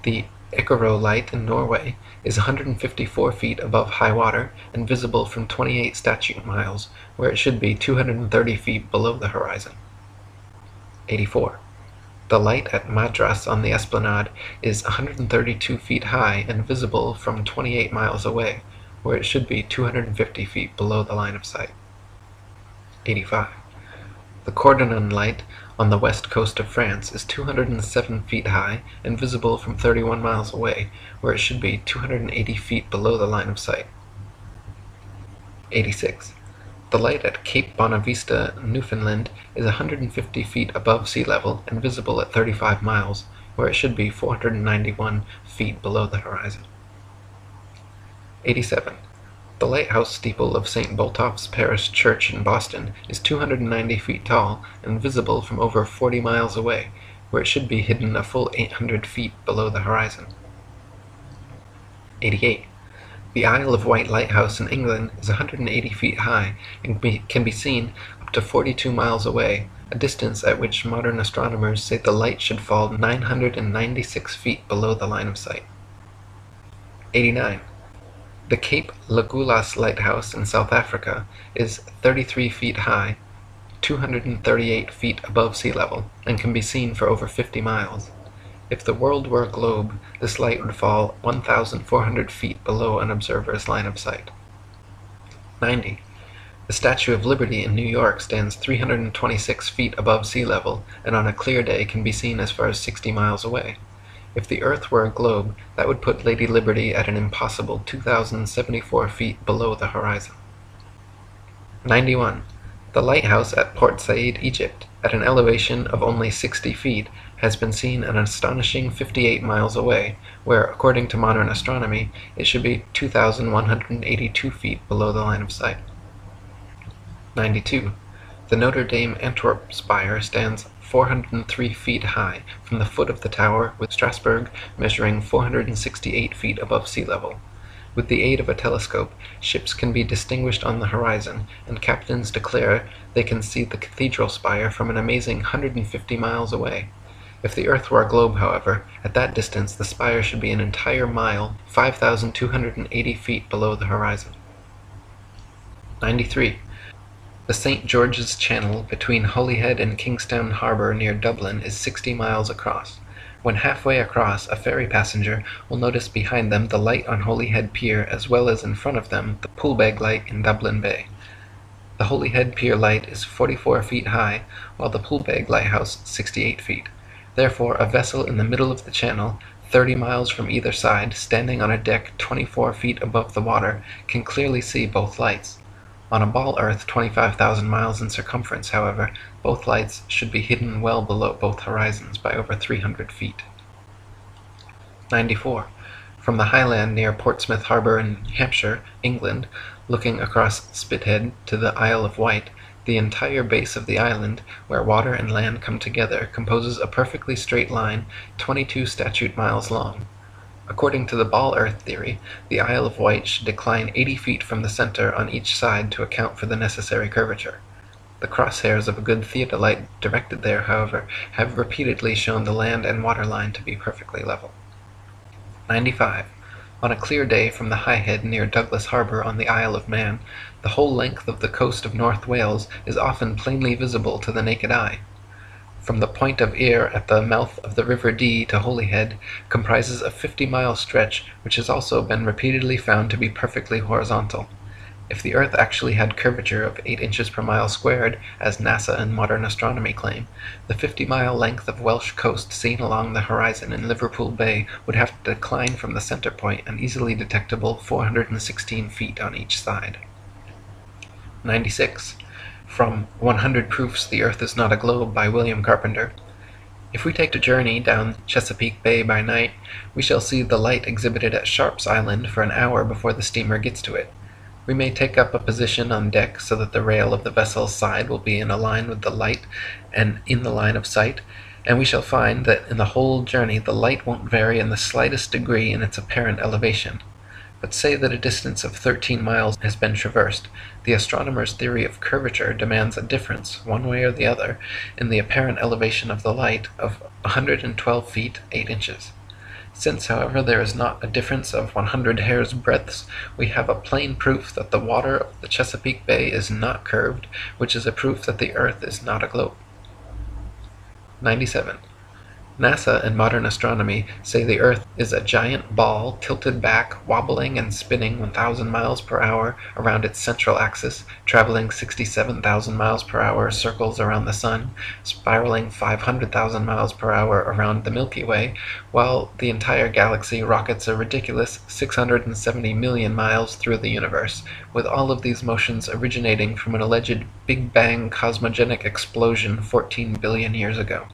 The Egero light in Norway is 154 feet above high water and visible from 28 statute miles, where it should be 230 feet below the horizon. 84. The light at Madras on the Esplanade is 132 feet high and visible from 28 miles away, where it should be 250 feet below the line of sight. 85. The Cordonan light on the west coast of France is 207 feet high and visible from 31 miles away, where it should be 280 feet below the line of sight. 86. The light at Cape Bonavista, Newfoundland, is 150 feet above sea level and visible at 35 miles, where it should be 491 feet below the horizon. 87. The lighthouse steeple of St. Botolph's Parish Church in Boston is 290 feet tall and visible from over 40 miles away, where it should be hidden a full 800 feet below the horizon. 88. The Isle of Wight lighthouse in England is 180 feet high and can be seen up to 42 miles away, a distance at which modern astronomers say the light should fall 996 feet below the line of sight. 89. The Cape L'Agulhas lighthouse in South Africa is 33 feet high, 238 feet above sea level, and can be seen for over 50 miles. If the world were a globe, this light would fall 1,400 feet below an observer's line of sight. 90. The Statue of Liberty in New York stands 326 feet above sea level, and on a clear day can be seen as far as 60 miles away. If the earth were a globe, that would put Lady Liberty at an impossible 2,074 feet below the horizon. 91. The lighthouse at Port Said, Egypt, at an elevation of only 60 feet, has been seen an astonishing 58 miles away, where, according to modern astronomy, it should be 2,182 feet below the line of sight. 92. The Notre Dame Antwerp spire stands 403 feet high from the foot of the tower, with Strasbourg measuring 468 feet above sea level. With the aid of a telescope, ships can be distinguished on the horizon, and captains declare they can see the cathedral spire from an amazing 150 miles away. If the earth were a globe, however, at that distance the spire should be an entire mile, 5,280 feet below the horizon. 93. The St. George's Channel between Holyhead and Kingstown Harbour near Dublin is 60 miles across. When halfway across, a ferry passenger will notice behind them the light on Holyhead Pier as well as in front of them the Poolbeg light in Dublin Bay. The Holyhead Pier light is 44 feet high, while the Poolbeg lighthouse 68 feet. Therefore a vessel in the middle of the channel, 30 miles from either side, standing on a deck 24 feet above the water, can clearly see both lights. On a ball earth 25,000 miles in circumference, however, both lights should be hidden well below both horizons by over 300 feet. 94. From the highland near Portsmouth Harbour in Hampshire, England, looking across Spithead to the Isle of Wight, the entire base of the island, where water and land come together, composes a perfectly straight line 22 statute miles long. According to the ball earth theory, the Isle of Wight should decline 80 feet from the center on each side to account for the necessary curvature. The crosshairs of a good theodolite directed there, however, have repeatedly shown the land and water line to be perfectly level. 95. On a clear day from the High Head near Douglas Harbour on the Isle of Man, the whole length of the coast of North Wales is often plainly visible to the naked eye from the point of Ayr at the mouth of the River Dee to Holyhead, comprises a 50 mile stretch which has also been repeatedly found to be perfectly horizontal. If the earth actually had curvature of 8 inches per mile squared, as NASA and modern astronomy claim, the 50 mile length of Welsh coast seen along the horizon in Liverpool Bay would have to decline from the center point an easily detectable 416 feet on each side. 96 from 100 Proofs the Earth is Not a Globe by William Carpenter. If we take a journey down Chesapeake Bay by night, we shall see the light exhibited at Sharp's Island for an hour before the steamer gets to it. We may take up a position on deck so that the rail of the vessel's side will be in a line with the light and in the line of sight, and we shall find that in the whole journey the light won't vary in the slightest degree in its apparent elevation. But say that a distance of 13 miles has been traversed, the astronomer's theory of curvature demands a difference, one way or the other, in the apparent elevation of the light of 112 feet 8 inches. Since, however, there is not a difference of 100 hairs' breadths, we have a plain proof that the water of the Chesapeake Bay is not curved, which is a proof that the earth is not a globe. 97. NASA and modern astronomy say the Earth is a giant ball tilted back, wobbling and spinning 1,000 miles per hour around its central axis, traveling 67,000 miles per hour circles around the Sun, spiraling 500,000 miles per hour around the Milky Way, while the entire galaxy rockets a ridiculous 670 million miles through the universe, with all of these motions originating from an alleged Big Bang cosmogenic explosion 14 billion years ago.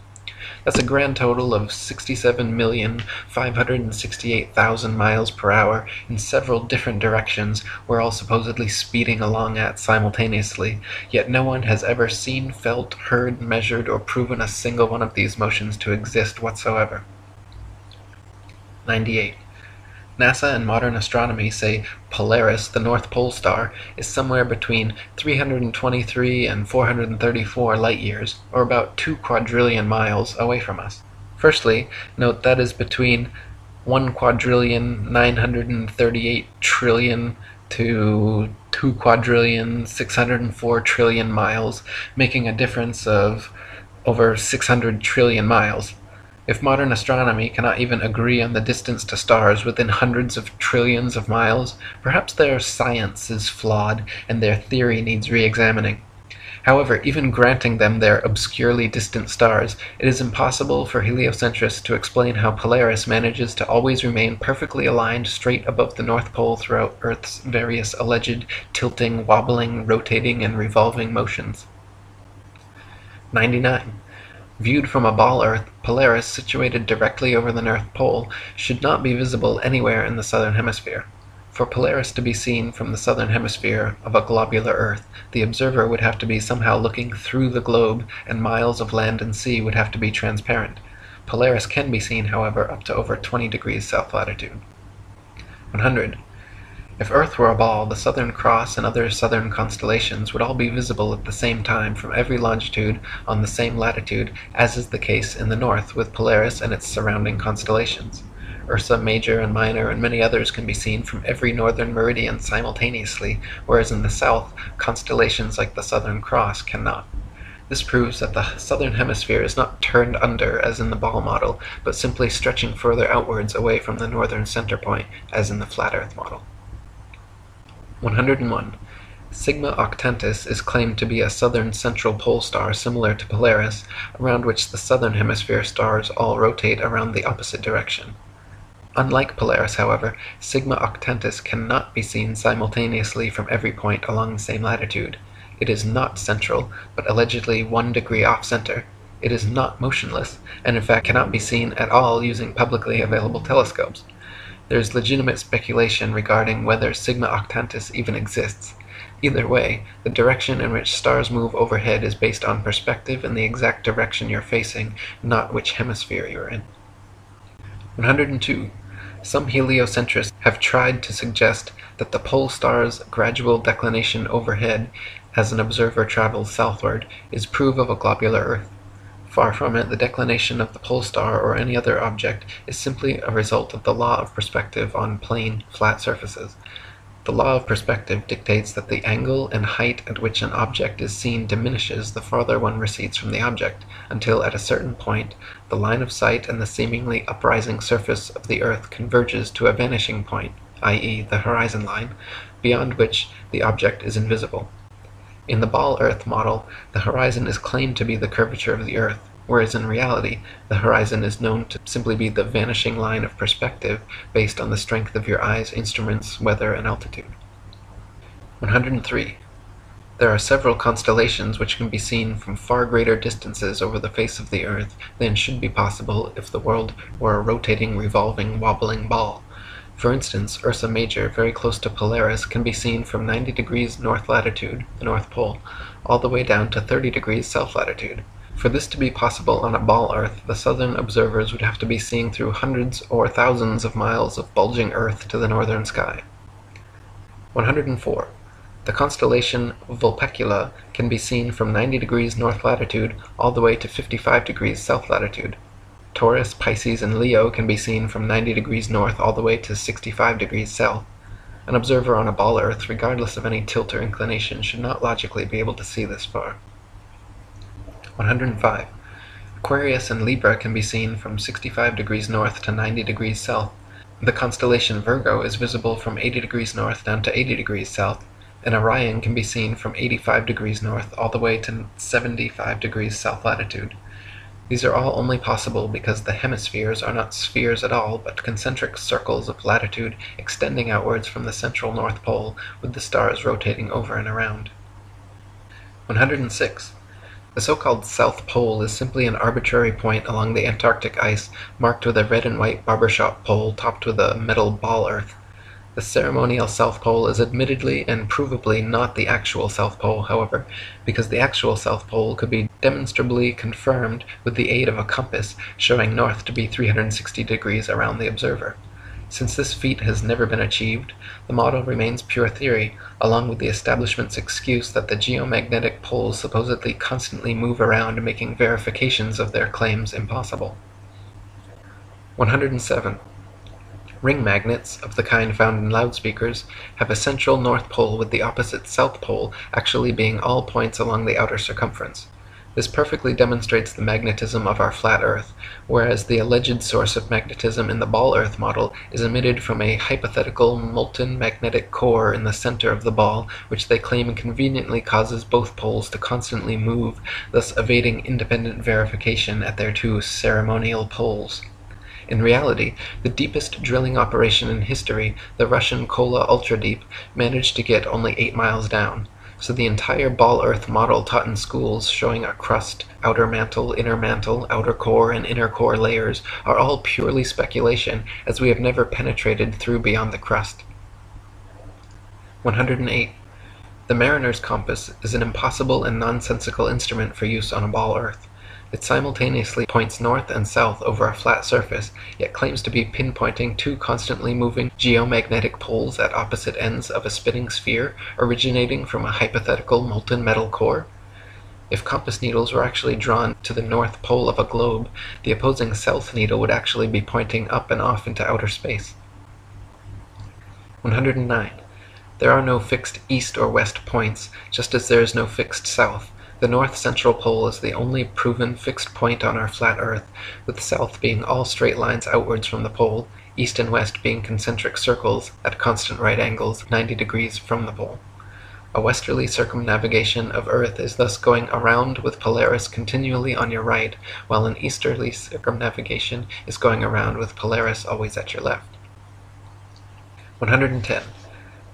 That's a grand total of 67,568,000 miles per hour in several different directions we're all supposedly speeding along at simultaneously, yet no one has ever seen, felt, heard, measured, or proven a single one of these motions to exist whatsoever. 98. NASA and modern astronomy say Polaris, the North Pole star, is somewhere between 323 and 434 light years, or about 2 quadrillion miles, away from us. Firstly, note that is between 1 quadrillion 938 trillion to 2 quadrillion 604 trillion miles, making a difference of over 600 trillion miles. If modern astronomy cannot even agree on the distance to stars within hundreds of trillions of miles, perhaps their science is flawed and their theory needs re-examining. However, even granting them their obscurely distant stars, it is impossible for heliocentrists to explain how Polaris manages to always remain perfectly aligned straight above the North Pole throughout Earth's various alleged tilting, wobbling, rotating, and revolving motions. 99. Viewed from a ball Earth, Polaris, situated directly over the North Pole, should not be visible anywhere in the southern hemisphere. For Polaris to be seen from the southern hemisphere of a globular Earth, the observer would have to be somehow looking through the globe, and miles of land and sea would have to be transparent. Polaris can be seen, however, up to over 20 degrees south latitude. 100. If Earth were a ball, the Southern Cross and other southern constellations would all be visible at the same time from every longitude on the same latitude, as is the case in the north with Polaris and its surrounding constellations. Ursa Major and Minor and many others can be seen from every northern meridian simultaneously, whereas in the south, constellations like the Southern Cross cannot. This proves that the southern hemisphere is not turned under as in the ball model, but simply stretching further outwards away from the northern center point as in the flat earth model. 101. Sigma Octantis is claimed to be a southern central pole star similar to Polaris, around which the southern hemisphere stars all rotate around the opposite direction. Unlike Polaris, however, Sigma Octantis cannot be seen simultaneously from every point along the same latitude. It is not central, but allegedly one degree off-center. It is not motionless, and in fact cannot be seen at all using publicly available telescopes. There is legitimate speculation regarding whether Sigma Octantis even exists. Either way, the direction in which stars move overhead is based on perspective and the exact direction you're facing, not which hemisphere you're in. 102. Some heliocentrists have tried to suggest that the pole star's gradual declination overhead as an observer travels southward is proof of a globular Earth. Far from it, the declination of the pole star or any other object is simply a result of the law of perspective on plane, flat surfaces. The law of perspective dictates that the angle and height at which an object is seen diminishes the farther one recedes from the object, until at a certain point the line of sight and the seemingly uprising surface of the earth converges to a vanishing point, i.e. the horizon line, beyond which the object is invisible. In the ball earth model, the horizon is claimed to be the curvature of the earth, whereas in reality, the horizon is known to simply be the vanishing line of perspective based on the strength of your eye's instruments, weather, and altitude. 103. There are several constellations which can be seen from far greater distances over the face of the earth than should be possible if the world were a rotating, revolving, wobbling ball. For instance, Ursa Major, very close to Polaris, can be seen from 90 degrees north latitude, the North Pole, all the way down to 30 degrees south latitude. For this to be possible on a ball Earth, the southern observers would have to be seeing through hundreds or thousands of miles of bulging Earth to the northern sky. 104. The constellation Vulpecula can be seen from 90 degrees north latitude all the way to 55 degrees south latitude. Taurus, Pisces, and Leo can be seen from 90 degrees north all the way to 65 degrees south. An observer on a ball Earth, regardless of any tilt or inclination, should not logically be able to see this far. 105. Aquarius and Libra can be seen from 65 degrees north to 90 degrees south. The constellation Virgo is visible from 80 degrees north down to 80 degrees south, and Orion can be seen from 85 degrees north all the way to 75 degrees south latitude. These are all only possible because the hemispheres are not spheres at all, but concentric circles of latitude extending outwards from the central North Pole, with the stars rotating over and around. 106. The so-called South Pole is simply an arbitrary point along the Antarctic ice marked with a red and white barbershop pole topped with a metal ball earth. The ceremonial South Pole is admittedly and provably not the actual South Pole, however, because the actual South Pole could be demonstrably confirmed with the aid of a compass showing north to be 360 degrees around the observer. Since this feat has never been achieved, the model remains pure theory, along with the establishment's excuse that the geomagnetic poles supposedly constantly move around making verifications of their claims impossible. 107. Ring magnets, of the kind found in loudspeakers, have a central north pole with the opposite south pole actually being all points along the outer circumference. This perfectly demonstrates the magnetism of our flat Earth, whereas the alleged source of magnetism in the ball Earth model is emitted from a hypothetical molten magnetic core in the center of the ball, which they claim conveniently causes both poles to constantly move, thus evading independent verification at their two ceremonial poles. In reality, the deepest drilling operation in history, the Russian Kola Ultra Deep, managed to get only 8 miles down. So the entire ball earth model taught in schools showing a crust, outer mantle, inner mantle, outer core, and inner core layers are all purely speculation, as we have never penetrated through beyond the crust. 108. The mariner's compass is an impossible and nonsensical instrument for use on a ball earth. It simultaneously points north and south over a flat surface, yet claims to be pinpointing two constantly moving geomagnetic poles at opposite ends of a spinning sphere originating from a hypothetical molten metal core? If compass needles were actually drawn to the north pole of a globe, the opposing south needle would actually be pointing up and off into outer space. 109. There are no fixed east or west points, just as there is no fixed south. The north central pole is the only proven fixed point on our flat earth, with south being all straight lines outwards from the pole, east and west being concentric circles at constant right angles 90 degrees from the pole. A westerly circumnavigation of Earth is thus going around with Polaris continually on your right, while an easterly circumnavigation is going around with Polaris always at your left. 110.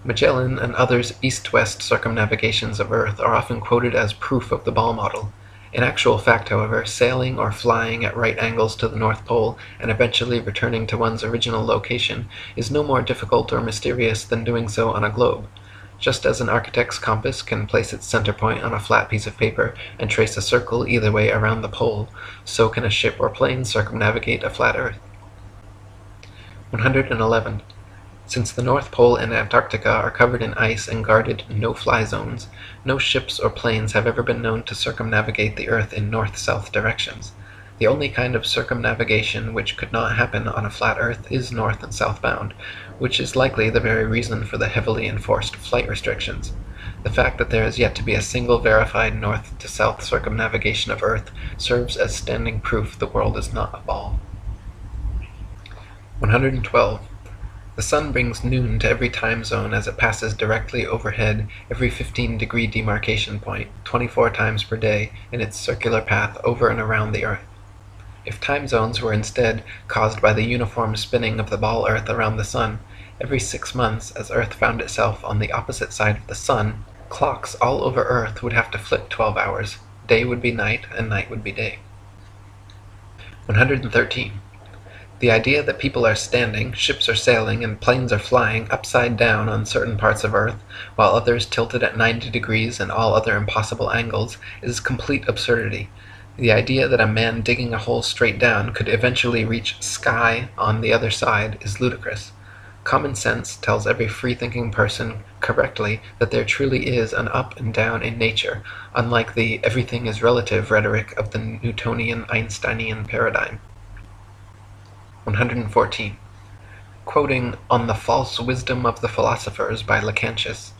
Magellan and others' east-west circumnavigations of Earth are often quoted as proof of the ball model. In actual fact, however, sailing or flying at right angles to the North Pole and eventually returning to one's original location is no more difficult or mysterious than doing so on a globe. Just as an architect's compass can place its center point on a flat piece of paper and trace a circle either way around the pole, so can a ship or plane circumnavigate a flat Earth. 111. Since the North Pole and Antarctica are covered in ice and guarded no-fly zones, no ships or planes have ever been known to circumnavigate the Earth in north-south directions. The only kind of circumnavigation which could not happen on a flat Earth is north and southbound, which is likely the very reason for the heavily enforced flight restrictions. The fact that there is yet to be a single verified north to south circumnavigation of Earth serves as standing proof the world is not a ball. 112. The sun brings noon to every time zone as it passes directly overhead every 15 degree demarcation point, 24 times per day, in its circular path over and around the Earth. If time zones were instead caused by the uniform spinning of the ball Earth around the sun, every six months, as Earth found itself on the opposite side of the sun, clocks all over Earth would have to flip 12 hours. Day would be night, and night would be day. 113. The idea that people are standing, ships are sailing, and planes are flying upside down on certain parts of Earth, while others tilted at 90 degrees and all other impossible angles, is complete absurdity. The idea that a man digging a hole straight down could eventually reach sky on the other side is ludicrous. Common sense tells every free-thinking person correctly that there truly is an up and down in nature, unlike the everything is relative rhetoric of the Newtonian Einsteinian paradigm. 114. Quoting On the False Wisdom of the Philosophers by Lactantius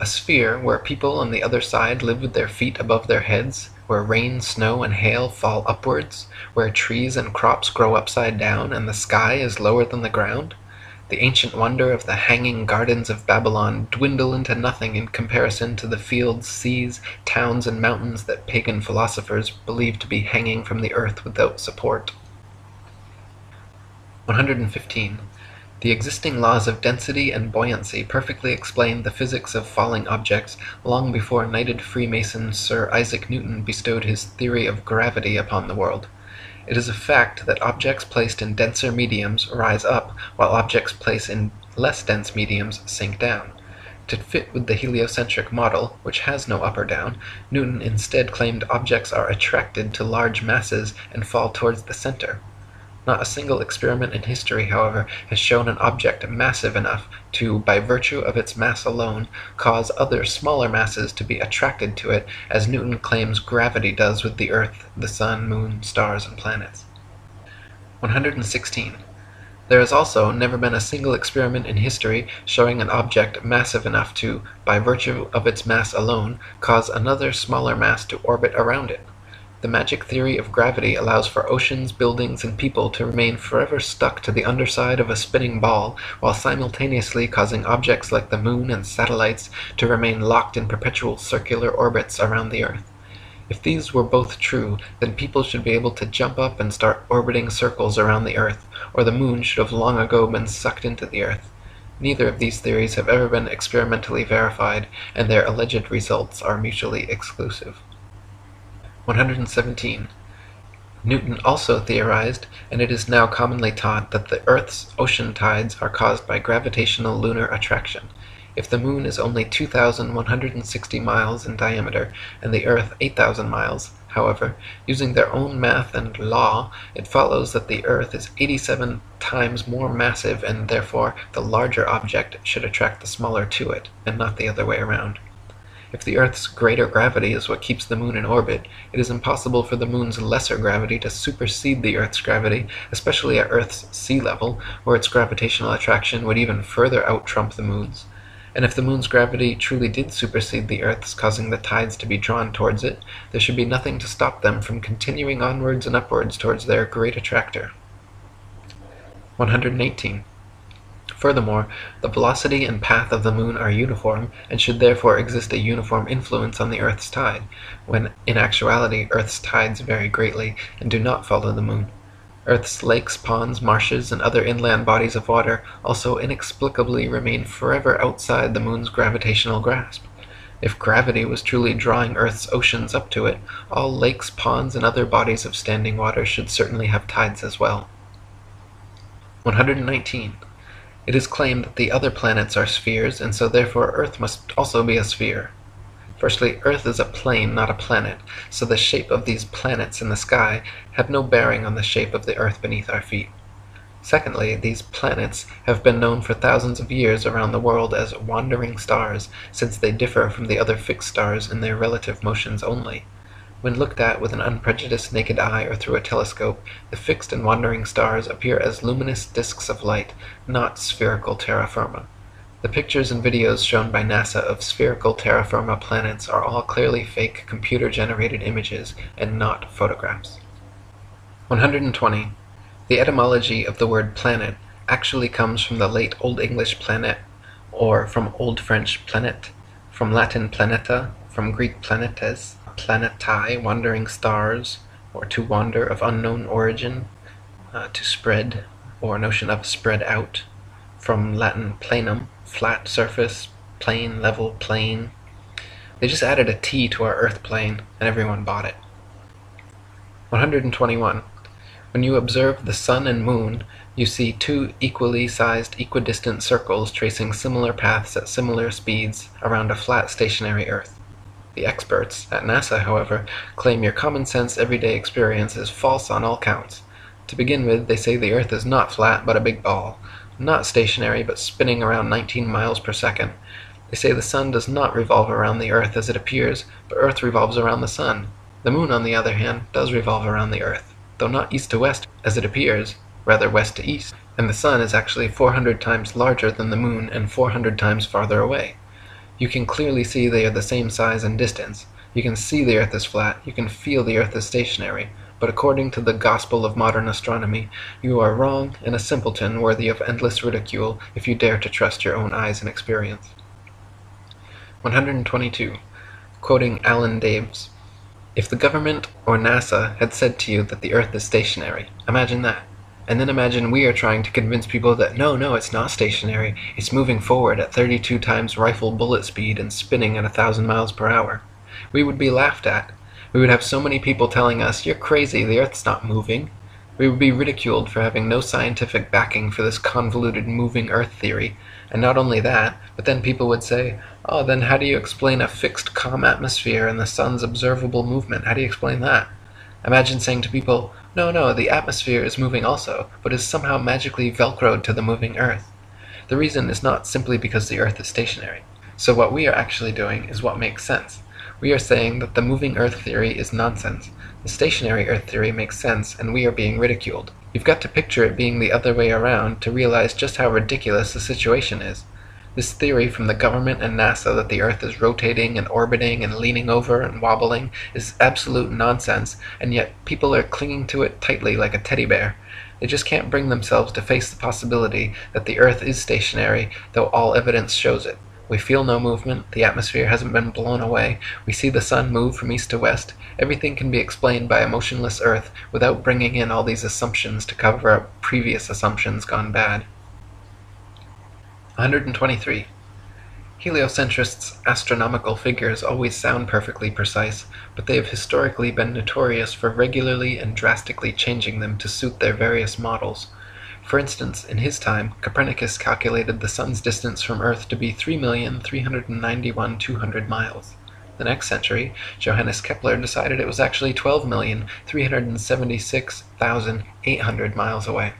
A sphere where people on the other side live with their feet above their heads, where rain, snow, and hail fall upwards, where trees and crops grow upside down, and the sky is lower than the ground, the ancient wonder of the hanging gardens of Babylon dwindle into nothing in comparison to the fields, seas, towns, and mountains that pagan philosophers believe to be hanging from the earth without support. 115. The existing laws of density and buoyancy perfectly explain the physics of falling objects long before knighted Freemason Sir Isaac Newton bestowed his theory of gravity upon the world. It is a fact that objects placed in denser mediums rise up, while objects placed in less dense mediums sink down. To fit with the heliocentric model, which has no up or down, Newton instead claimed objects are attracted to large masses and fall towards the center. Not a single experiment in history, however, has shown an object massive enough to, by virtue of its mass alone, cause other smaller masses to be attracted to it, as Newton claims gravity does with the earth, the sun, moon, stars, and planets. 116. There has also never been a single experiment in history showing an object massive enough to, by virtue of its mass alone, cause another smaller mass to orbit around it. The magic theory of gravity allows for oceans, buildings, and people to remain forever stuck to the underside of a spinning ball, while simultaneously causing objects like the moon and satellites to remain locked in perpetual circular orbits around the earth. If these were both true, then people should be able to jump up and start orbiting circles around the earth, or the moon should have long ago been sucked into the earth. Neither of these theories have ever been experimentally verified, and their alleged results are mutually exclusive. 117. Newton also theorized, and it is now commonly taught, that the earth's ocean tides are caused by gravitational lunar attraction. If the moon is only 2,160 miles in diameter and the earth 8,000 miles, However, using their own math and law, it follows that the earth is 87 times more massive and therefore the larger object should attract the smaller to it, and not the other way around. If the earth's greater gravity is what keeps the moon in orbit, it is impossible for the moon's lesser gravity to supersede the earth's gravity, especially at earth's sea level, where its gravitational attraction would even further out-trump the moon's. And if the moon's gravity truly did supersede the earth's, causing the tides to be drawn towards it, there should be nothing to stop them from continuing onwards and upwards towards their great attractor. 118. Furthermore, the velocity and path of the moon are uniform, and should therefore exist a uniform influence on the earth's tide, when in actuality earth's tides vary greatly, and do not follow the moon. Earth's lakes, ponds, marshes, and other inland bodies of water also inexplicably remain forever outside the moon's gravitational grasp. If gravity was truly drawing Earth's oceans up to it, all lakes, ponds, and other bodies of standing water should certainly have tides as well. 119. It is claimed that the other planets are spheres, and so therefore Earth must also be a sphere. Firstly, Earth is a plane, not a planet, so the shape of these planets in the sky have no bearing on the shape of the earth beneath our feet. Secondly, these planets have been known for thousands of years around the world as wandering stars, since they differ from the other fixed stars in their relative motions only. When looked at with an unprejudiced naked eye or through a telescope, the fixed and wandering stars appear as luminous disks of light, not spherical terra firma. The pictures and videos shown by NASA of spherical terra firma planets are all clearly fake computer-generated images and not photographs. 120. The etymology of the word planet actually comes from the late Old English planet, or from Old French planet, from Latin planeta, from Greek planetes, planetae, wandering stars, or to wander of unknown origin, uh, to spread, or notion of spread out, from Latin planum, flat surface, plane, level, plane. They just added a T to our Earth plane, and everyone bought it. 121. When you observe the sun and moon, you see two equally sized equidistant circles tracing similar paths at similar speeds around a flat stationary Earth. The experts at NASA, however, claim your common sense everyday experience is false on all counts. To begin with, they say the Earth is not flat but a big ball, not stationary, but spinning around 19 miles per second. They say the sun does not revolve around the earth as it appears, but earth revolves around the sun. The moon, on the other hand, does revolve around the earth, though not east to west as it appears, rather west to east, and the sun is actually 400 times larger than the moon and 400 times farther away. You can clearly see they are the same size and distance. You can see the earth is flat, you can feel the earth is stationary, but according to the gospel of modern astronomy, you are wrong and a simpleton worthy of endless ridicule if you dare to trust your own eyes and experience. 122. Quoting Alan Daves If the government or NASA had said to you that the Earth is stationary, imagine that. And then imagine we are trying to convince people that no, no, it's not stationary, it's moving forward at 32 times rifle bullet speed and spinning at a thousand miles per hour. We would be laughed at, we would have so many people telling us, you're crazy, the earth's not moving. We would be ridiculed for having no scientific backing for this convoluted moving earth theory. And not only that, but then people would say, oh, then how do you explain a fixed calm atmosphere and the sun's observable movement? How do you explain that? Imagine saying to people, no, no, the atmosphere is moving also, but is somehow magically velcroed to the moving earth. The reason is not simply because the earth is stationary. So what we are actually doing is what makes sense. We are saying that the moving earth theory is nonsense. The stationary earth theory makes sense, and we are being ridiculed. You've got to picture it being the other way around to realize just how ridiculous the situation is. This theory from the government and NASA that the Earth is rotating and orbiting and leaning over and wobbling is absolute nonsense, and yet people are clinging to it tightly like a teddy bear. They just can't bring themselves to face the possibility that the Earth is stationary, though all evidence shows it. We feel no movement, the atmosphere hasn't been blown away, we see the sun move from east to west. Everything can be explained by a motionless earth without bringing in all these assumptions to cover up previous assumptions gone bad. 123. Heliocentrists' astronomical figures always sound perfectly precise, but they have historically been notorious for regularly and drastically changing them to suit their various models. For instance, in his time, Copernicus calculated the sun's distance from Earth to be 3,391,200 miles. The next century, Johannes Kepler decided it was actually 12,376,800 miles away.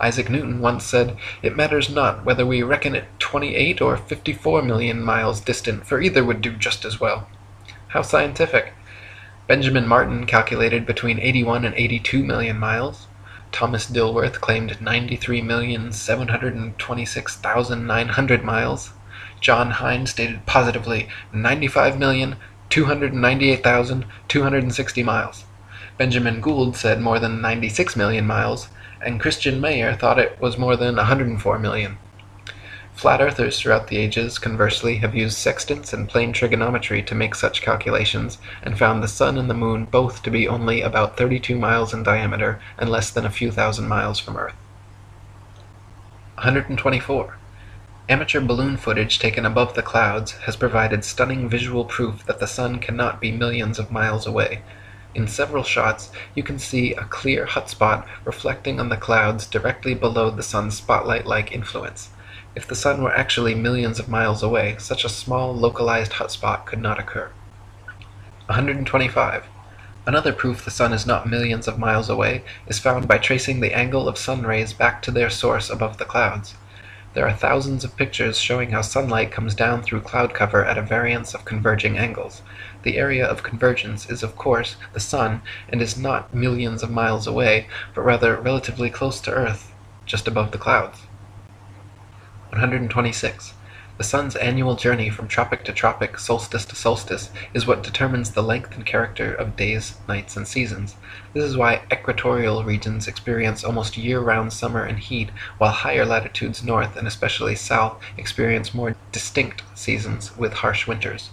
Isaac Newton once said, It matters not whether we reckon it 28 or 54 million miles distant, for either would do just as well. How scientific! Benjamin Martin calculated between 81 and 82 million miles. Thomas Dilworth claimed 93,726,900 miles. John Hind stated positively 95,298,260 miles. Benjamin Gould said more than 96 million miles, and Christian Mayer thought it was more than 104 million. Flat earthers throughout the ages, conversely, have used sextants and plane trigonometry to make such calculations, and found the sun and the moon both to be only about 32 miles in diameter and less than a few thousand miles from Earth. 124. Amateur balloon footage taken above the clouds has provided stunning visual proof that the sun cannot be millions of miles away. In several shots you can see a clear hot spot reflecting on the clouds directly below the sun's spotlight-like influence. If the sun were actually millions of miles away, such a small localized hot spot could not occur. 125. Another proof the sun is not millions of miles away is found by tracing the angle of sun rays back to their source above the clouds. There are thousands of pictures showing how sunlight comes down through cloud cover at a variance of converging angles. The area of convergence is of course the sun and is not millions of miles away, but rather relatively close to Earth, just above the clouds. 126. The sun's annual journey from tropic to tropic, solstice to solstice, is what determines the length and character of days, nights, and seasons. This is why equatorial regions experience almost year-round summer and heat, while higher latitudes north and especially south experience more distinct seasons with harsh winters.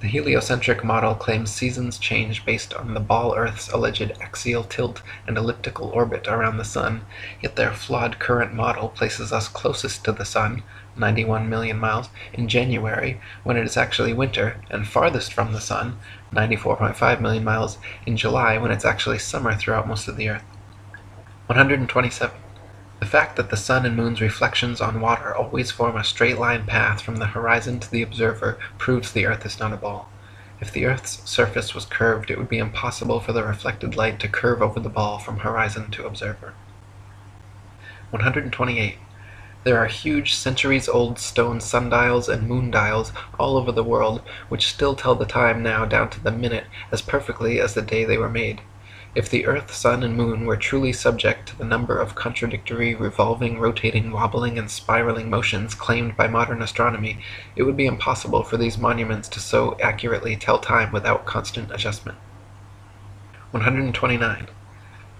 The heliocentric model claims seasons change based on the ball Earth's alleged axial tilt and elliptical orbit around the Sun, yet their flawed current model places us closest to the Sun, 91 million miles, in January, when it is actually winter, and farthest from the Sun, 94.5 million miles, in July, when it's actually summer throughout most of the Earth. 127. The fact that the sun and moon's reflections on water always form a straight line path from the horizon to the observer proves the earth is not a ball. If the earth's surface was curved it would be impossible for the reflected light to curve over the ball from horizon to observer. 128. There are huge centuries-old stone sundials and moondials all over the world which still tell the time now down to the minute as perfectly as the day they were made. If the earth, sun, and moon were truly subject to the number of contradictory, revolving, rotating, wobbling, and spiraling motions claimed by modern astronomy, it would be impossible for these monuments to so accurately tell time without constant adjustment. 129.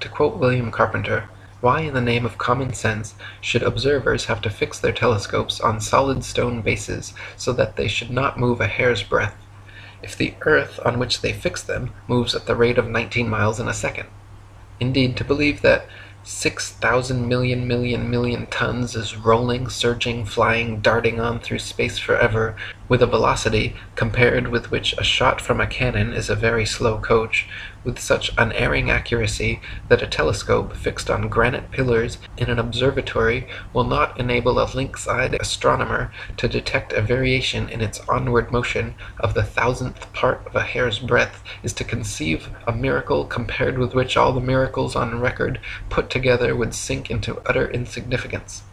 To quote William Carpenter, why in the name of common sense should observers have to fix their telescopes on solid stone bases so that they should not move a hair's breadth? If the earth on which they fix them moves at the rate of 19 miles in a second. Indeed, to believe that 6,000 million million million tons is rolling, surging, flying, darting on through space forever with a velocity compared with which a shot from a cannon is a very slow coach, with such unerring accuracy that a telescope fixed on granite pillars in an observatory will not enable a lynx-eyed astronomer to detect a variation in its onward motion of the thousandth part of a hair's breadth is to conceive a miracle compared with which all the miracles on record put together would sink into utter insignificance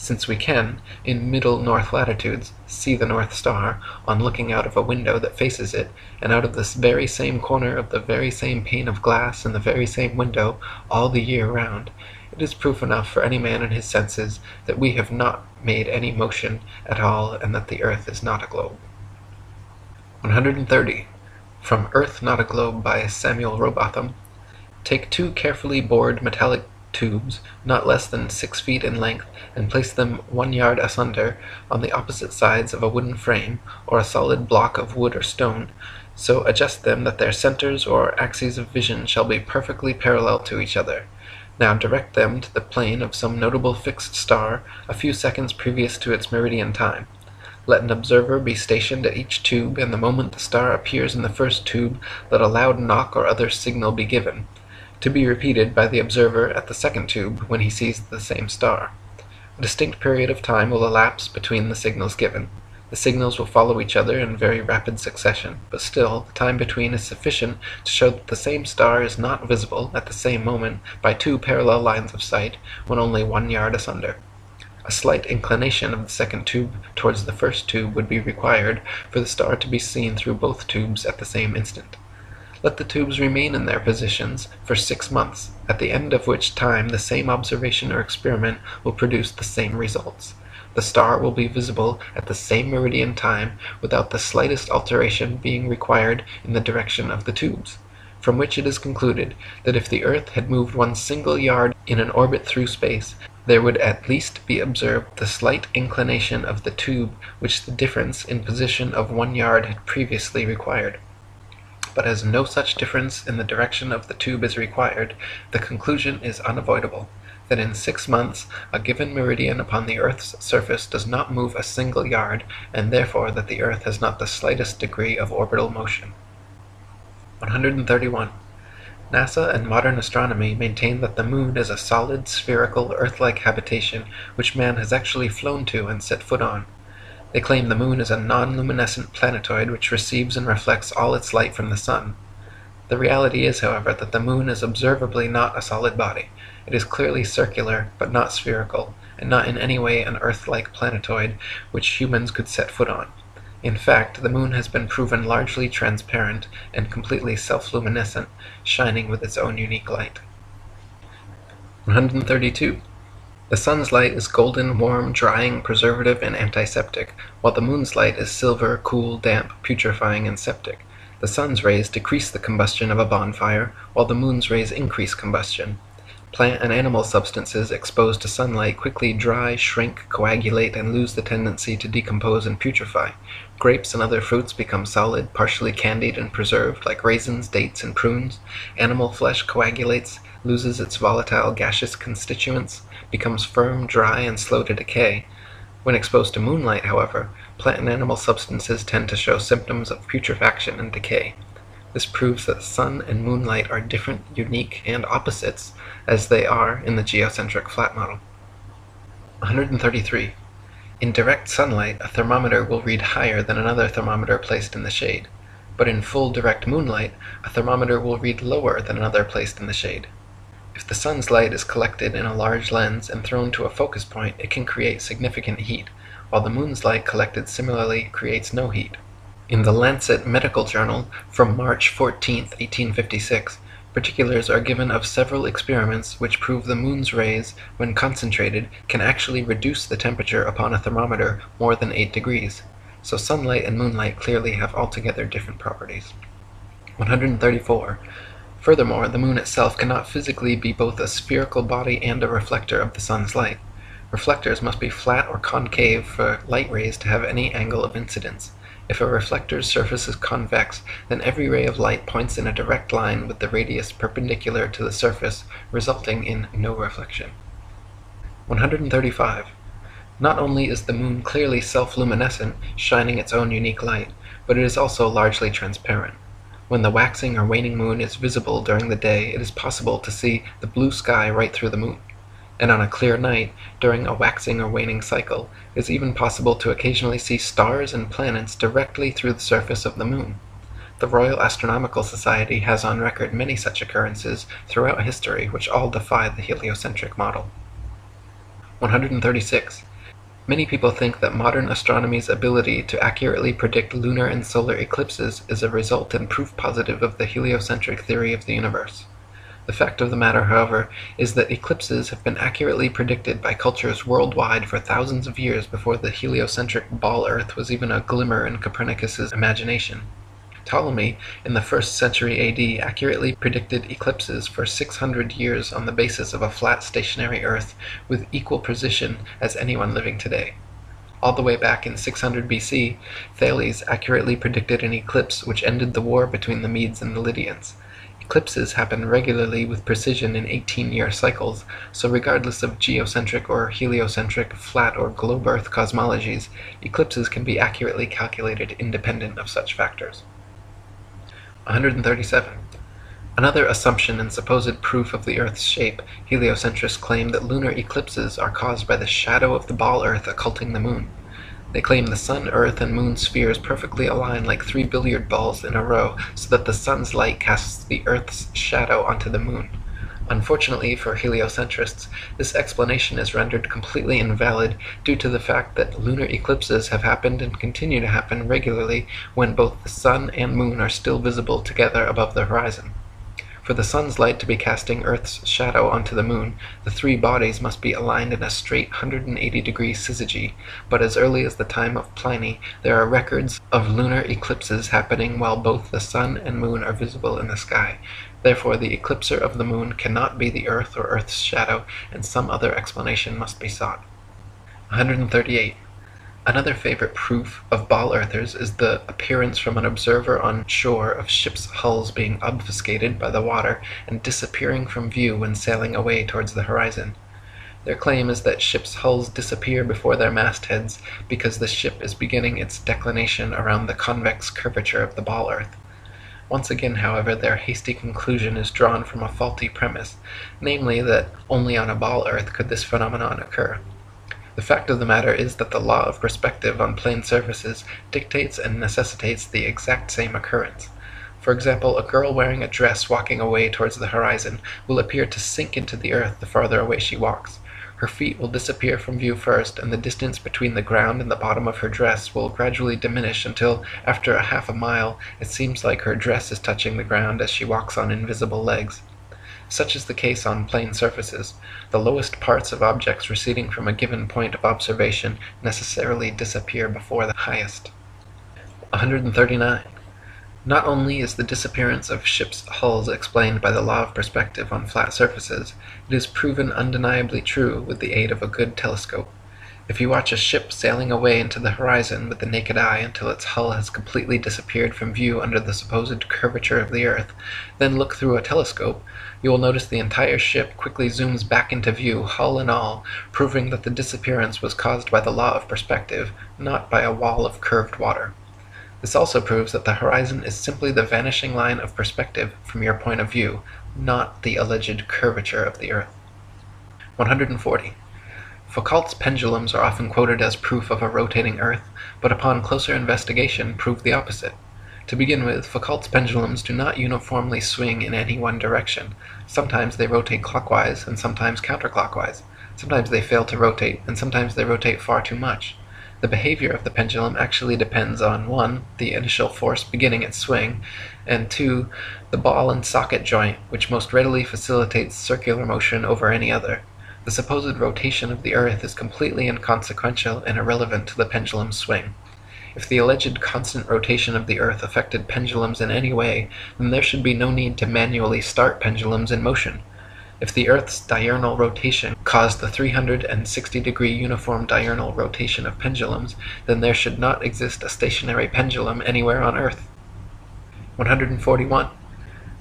since we can, in middle north latitudes, see the North Star, on looking out of a window that faces it, and out of this very same corner of the very same pane of glass in the very same window, all the year round, it is proof enough for any man in his senses that we have not made any motion at all and that the earth is not a globe. 130. From Earth Not a Globe by Samuel Rowbotham. Take two carefully bored metallic tubes, not less than six feet in length, and place them one yard asunder on the opposite sides of a wooden frame, or a solid block of wood or stone, so adjust them that their centers or axes of vision shall be perfectly parallel to each other. Now direct them to the plane of some notable fixed star a few seconds previous to its meridian time. Let an observer be stationed at each tube, and the moment the star appears in the first tube, let a loud knock or other signal be given to be repeated by the observer at the second tube when he sees the same star. A distinct period of time will elapse between the signals given. The signals will follow each other in very rapid succession, but still the time between is sufficient to show that the same star is not visible at the same moment by two parallel lines of sight when only one yard asunder. A slight inclination of the second tube towards the first tube would be required for the star to be seen through both tubes at the same instant. Let the tubes remain in their positions for six months, at the end of which time the same observation or experiment will produce the same results the star will be visible at the same meridian time without the slightest alteration being required in the direction of the tubes, from which it is concluded that if the earth had moved one single yard in an orbit through space, there would at least be observed the slight inclination of the tube which the difference in position of one yard had previously required. But as no such difference in the direction of the tube is required, the conclusion is unavoidable that in six months a given meridian upon the earth's surface does not move a single yard, and therefore that the earth has not the slightest degree of orbital motion. 131. NASA and modern astronomy maintain that the moon is a solid, spherical, earth-like habitation which man has actually flown to and set foot on. They claim the moon is a non-luminescent planetoid which receives and reflects all its light from the sun. The reality is, however, that the moon is observably not a solid body, it is clearly circular, but not spherical, and not in any way an Earth-like planetoid which humans could set foot on. In fact, the moon has been proven largely transparent and completely self-luminescent, shining with its own unique light. 132. The sun's light is golden, warm, drying, preservative, and antiseptic, while the moon's light is silver, cool, damp, putrefying, and septic. The sun's rays decrease the combustion of a bonfire, while the moon's rays increase combustion. Plant and animal substances exposed to sunlight quickly dry, shrink, coagulate, and lose the tendency to decompose and putrefy. Grapes and other fruits become solid, partially candied and preserved, like raisins, dates, and prunes. Animal flesh coagulates, loses its volatile gaseous constituents, becomes firm, dry, and slow to decay. When exposed to moonlight, however, plant and animal substances tend to show symptoms of putrefaction and decay. This proves that sun and moonlight are different, unique, and opposites, as they are in the geocentric flat model. 133. In direct sunlight, a thermometer will read higher than another thermometer placed in the shade, but in full direct moonlight, a thermometer will read lower than another placed in the shade. If the sun's light is collected in a large lens and thrown to a focus point, it can create significant heat, while the moon's light collected similarly creates no heat. In the Lancet Medical Journal from March 14, 1856, particulars are given of several experiments which prove the moon's rays, when concentrated, can actually reduce the temperature upon a thermometer more than 8 degrees, so sunlight and moonlight clearly have altogether different properties. 134. Furthermore, the moon itself cannot physically be both a spherical body and a reflector of the sun's light. Reflectors must be flat or concave for light rays to have any angle of incidence. If a reflector's surface is convex, then every ray of light points in a direct line with the radius perpendicular to the surface, resulting in no reflection. 135. Not only is the moon clearly self-luminescent, shining its own unique light, but it is also largely transparent. When the waxing or waning moon is visible during the day, it is possible to see the blue sky right through the moon and on a clear night, during a waxing or waning cycle, it is even possible to occasionally see stars and planets directly through the surface of the moon. The Royal Astronomical Society has on record many such occurrences throughout history which all defy the heliocentric model. 136. Many people think that modern astronomy's ability to accurately predict lunar and solar eclipses is a result and proof positive of the heliocentric theory of the universe. The fact of the matter, however, is that eclipses have been accurately predicted by cultures worldwide for thousands of years before the heliocentric ball Earth was even a glimmer in Copernicus's imagination. Ptolemy, in the first century AD, accurately predicted eclipses for 600 years on the basis of a flat stationary Earth with equal precision as anyone living today. All the way back in 600 BC, Thales accurately predicted an eclipse which ended the war between the Medes and the Lydians. Eclipses happen regularly with precision in 18-year cycles, so regardless of geocentric or heliocentric, flat or globe Earth cosmologies, eclipses can be accurately calculated independent of such factors. 137. Another assumption and supposed proof of the Earth's shape, heliocentrists claim that lunar eclipses are caused by the shadow of the ball Earth occulting the moon. They claim the Sun, Earth, and Moon spheres perfectly align like three billiard balls in a row, so that the Sun's light casts the Earth's shadow onto the Moon. Unfortunately for heliocentrists, this explanation is rendered completely invalid due to the fact that lunar eclipses have happened and continue to happen regularly when both the Sun and Moon are still visible together above the horizon. For the sun's light to be casting Earth's shadow onto the moon, the three bodies must be aligned in a straight 180 degree syzygy, but as early as the time of Pliny there are records of lunar eclipses happening while both the sun and moon are visible in the sky. Therefore the eclipser of the moon cannot be the Earth or Earth's shadow, and some other explanation must be sought. 138. Another favorite proof of ball earthers is the appearance from an observer on shore of ships' hulls being obfuscated by the water and disappearing from view when sailing away towards the horizon. Their claim is that ships' hulls disappear before their mastheads because the ship is beginning its declination around the convex curvature of the ball earth. Once again, however, their hasty conclusion is drawn from a faulty premise, namely that only on a ball earth could this phenomenon occur. The fact of the matter is that the law of perspective on plane surfaces dictates and necessitates the exact same occurrence. For example, a girl wearing a dress walking away towards the horizon will appear to sink into the earth the farther away she walks. Her feet will disappear from view first, and the distance between the ground and the bottom of her dress will gradually diminish until, after a half a mile, it seems like her dress is touching the ground as she walks on invisible legs. Such is the case on plane surfaces; the lowest parts of objects receding from a given point of observation necessarily disappear before the highest. 139. Not only is the disappearance of ships' hulls explained by the law of perspective on flat surfaces, it is proven undeniably true with the aid of a good telescope. If you watch a ship sailing away into the horizon with the naked eye until its hull has completely disappeared from view under the supposed curvature of the earth, then look through a telescope you will notice the entire ship quickly zooms back into view, hull and all, proving that the disappearance was caused by the law of perspective, not by a wall of curved water. This also proves that the horizon is simply the vanishing line of perspective from your point of view, not the alleged curvature of the earth. 140. Foucault's pendulums are often quoted as proof of a rotating earth, but upon closer investigation prove the opposite. To begin with, Foucault's pendulums do not uniformly swing in any one direction. Sometimes they rotate clockwise and sometimes counterclockwise. Sometimes they fail to rotate, and sometimes they rotate far too much. The behavior of the pendulum actually depends on 1. the initial force beginning its swing, and 2. the ball and socket joint, which most readily facilitates circular motion over any other. The supposed rotation of the earth is completely inconsequential and irrelevant to the pendulum's swing. If the alleged constant rotation of the earth affected pendulums in any way, then there should be no need to manually start pendulums in motion. If the earth's diurnal rotation caused the 360 degree uniform diurnal rotation of pendulums, then there should not exist a stationary pendulum anywhere on earth. 141.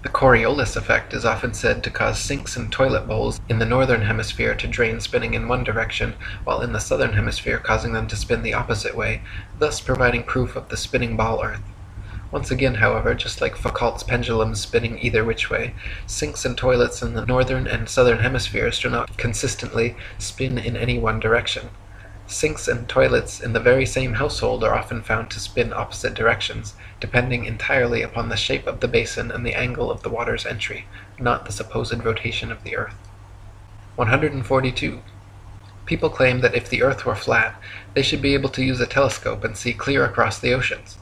The Coriolis effect is often said to cause sinks and toilet bowls in the northern hemisphere to drain spinning in one direction, while in the southern hemisphere causing them to spin the opposite way, thus providing proof of the spinning ball earth. Once again, however, just like Foucault's pendulum spinning either which way, sinks and toilets in the northern and southern hemispheres do not consistently spin in any one direction. Sinks and toilets in the very same household are often found to spin opposite directions, depending entirely upon the shape of the basin and the angle of the water's entry, not the supposed rotation of the earth. 142. People claim that if the earth were flat, they should be able to use a telescope and see clear across the oceans.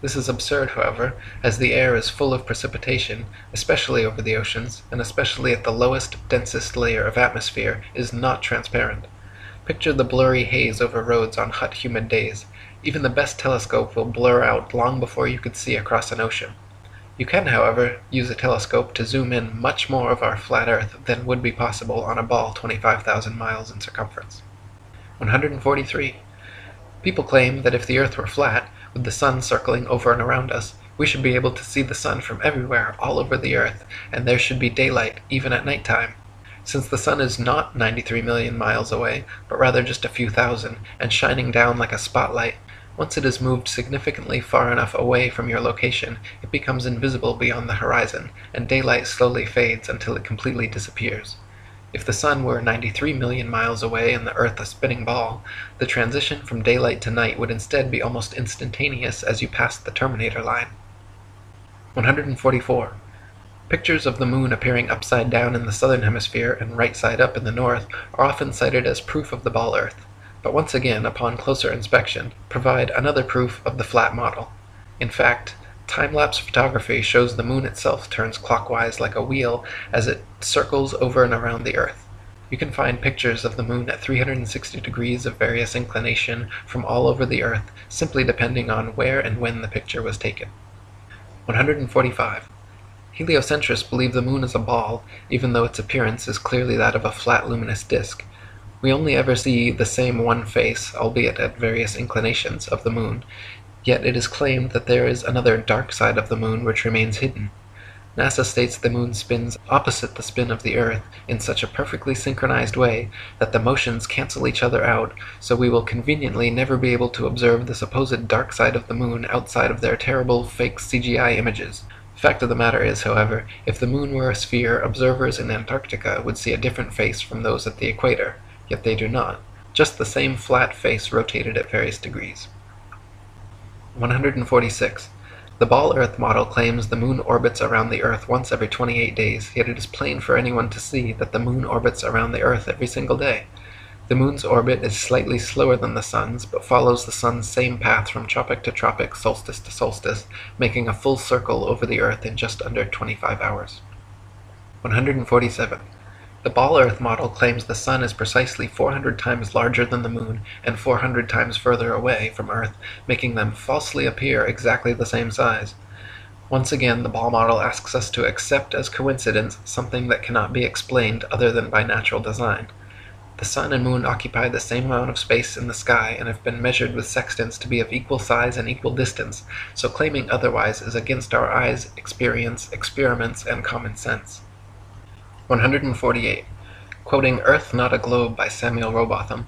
This is absurd, however, as the air is full of precipitation, especially over the oceans, and especially at the lowest, densest layer of atmosphere, is not transparent. Picture the blurry haze over roads on hot humid days. Even the best telescope will blur out long before you could see across an ocean. You can, however, use a telescope to zoom in much more of our flat Earth than would be possible on a ball 25,000 miles in circumference. 143. People claim that if the Earth were flat, with the sun circling over and around us, we should be able to see the sun from everywhere all over the Earth, and there should be daylight even at night time. Since the sun is not 93 million miles away, but rather just a few thousand, and shining down like a spotlight, once it has moved significantly far enough away from your location, it becomes invisible beyond the horizon, and daylight slowly fades until it completely disappears. If the sun were 93 million miles away and the earth a spinning ball, the transition from daylight to night would instead be almost instantaneous as you passed the terminator line. 144. Pictures of the moon appearing upside down in the southern hemisphere and right side up in the north are often cited as proof of the ball earth, but once again, upon closer inspection, provide another proof of the flat model. In fact, time-lapse photography shows the moon itself turns clockwise like a wheel as it circles over and around the earth. You can find pictures of the moon at 360 degrees of various inclination from all over the earth, simply depending on where and when the picture was taken. 145. Heliocentrists believe the moon is a ball, even though its appearance is clearly that of a flat luminous disk. We only ever see the same one face, albeit at various inclinations, of the moon, yet it is claimed that there is another dark side of the moon which remains hidden. NASA states the moon spins opposite the spin of the earth in such a perfectly synchronized way that the motions cancel each other out, so we will conveniently never be able to observe the supposed dark side of the moon outside of their terrible fake CGI images. The fact of the matter is, however, if the moon were a sphere, observers in Antarctica would see a different face from those at the equator, yet they do not. Just the same flat face rotated at various degrees. 146. The ball Earth model claims the moon orbits around the Earth once every 28 days, yet it is plain for anyone to see that the moon orbits around the Earth every single day. The moon's orbit is slightly slower than the sun's, but follows the sun's same path from tropic to tropic, solstice to solstice, making a full circle over the Earth in just under 25 hours. 147. The ball Earth model claims the sun is precisely 400 times larger than the moon and 400 times further away from Earth, making them falsely appear exactly the same size. Once again, the ball model asks us to accept as coincidence something that cannot be explained other than by natural design. The sun and moon occupy the same amount of space in the sky and have been measured with sextants to be of equal size and equal distance, so claiming otherwise is against our eyes, experience, experiments, and common sense. 148. Quoting Earth Not a Globe by Samuel Rowbotham,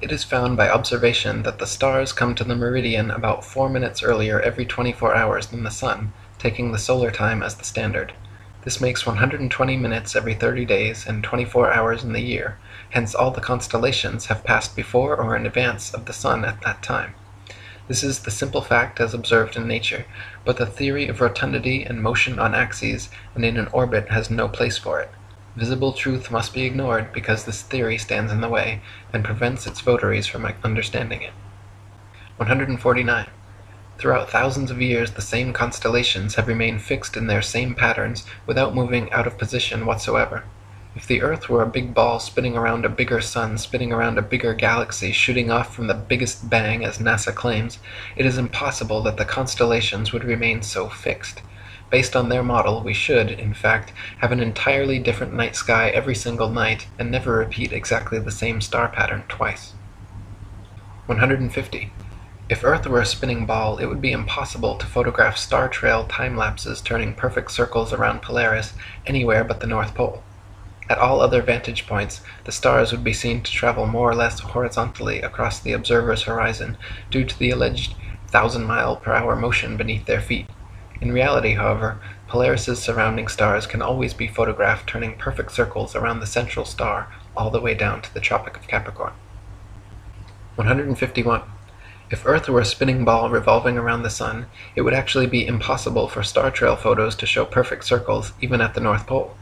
it is found by observation that the stars come to the meridian about four minutes earlier every 24 hours than the sun, taking the solar time as the standard. This makes 120 minutes every 30 days and 24 hours in the year, hence all the constellations have passed before or in advance of the sun at that time. This is the simple fact as observed in nature, but the theory of rotundity and motion on axes and in an orbit has no place for it. Visible truth must be ignored because this theory stands in the way, and prevents its votaries from understanding it. 149. Throughout thousands of years the same constellations have remained fixed in their same patterns without moving out of position whatsoever. If the Earth were a big ball spinning around a bigger sun spinning around a bigger galaxy shooting off from the biggest bang as NASA claims, it is impossible that the constellations would remain so fixed. Based on their model, we should, in fact, have an entirely different night sky every single night and never repeat exactly the same star pattern twice. 150. If Earth were a spinning ball, it would be impossible to photograph star trail time lapses turning perfect circles around Polaris anywhere but the North Pole. At all other vantage points, the stars would be seen to travel more or less horizontally across the observer's horizon due to the alleged thousand mile per hour motion beneath their feet. In reality, however, Polaris's surrounding stars can always be photographed turning perfect circles around the central star all the way down to the Tropic of Capricorn. 151. If Earth were a spinning ball revolving around the Sun, it would actually be impossible for star trail photos to show perfect circles even at the North Pole.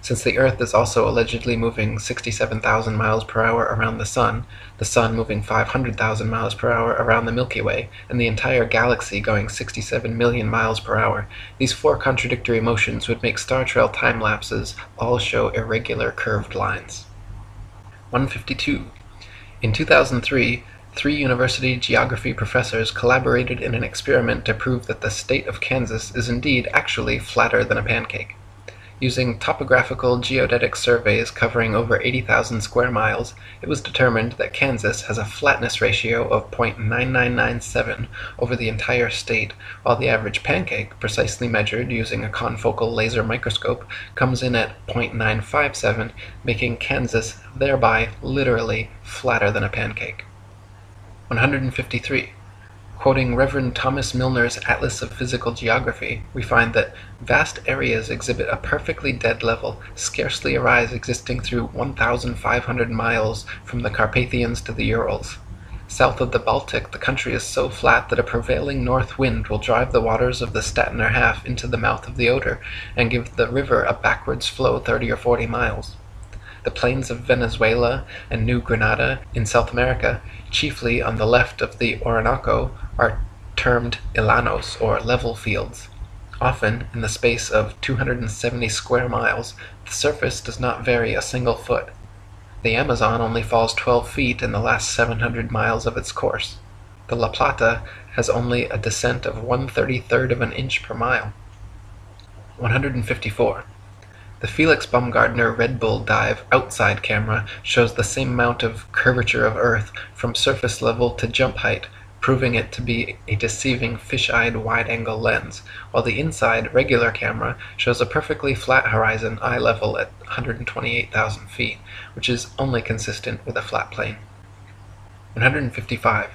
Since the Earth is also allegedly moving 67,000 miles per hour around the Sun, the Sun moving 500,000 miles per hour around the Milky Way, and the entire galaxy going 67 million miles per hour, these four contradictory motions would make star trail time lapses all show irregular curved lines. 152. In 2003, Three university geography professors collaborated in an experiment to prove that the state of Kansas is indeed actually flatter than a pancake. Using topographical geodetic surveys covering over 80,000 square miles, it was determined that Kansas has a flatness ratio of .9997 over the entire state, while the average pancake, precisely measured using a confocal laser microscope, comes in at .957, making Kansas thereby literally flatter than a pancake. 153. Quoting Rev. Thomas Milner's Atlas of Physical Geography, we find that "vast areas exhibit a perfectly dead level, scarcely a rise existing through 1,500 miles from the Carpathians to the Urals. South of the Baltic the country is so flat that a prevailing north wind will drive the waters of the Stettiner Haff into the mouth of the Oder, and give the river a backwards flow 30 or 40 miles. The plains of Venezuela and New Granada, in South America, chiefly on the left of the Orinoco, are termed llanos, or level fields. Often, in the space of 270 square miles, the surface does not vary a single foot. The Amazon only falls 12 feet in the last 700 miles of its course. The La Plata has only a descent of 133rd of an inch per mile. 154. The Felix Baumgartner Red Bull dive outside camera shows the same amount of curvature of Earth from surface level to jump height, proving it to be a deceiving fish-eyed wide-angle lens, while the inside regular camera shows a perfectly flat horizon eye level at 128,000 feet, which is only consistent with a flat plane. 155.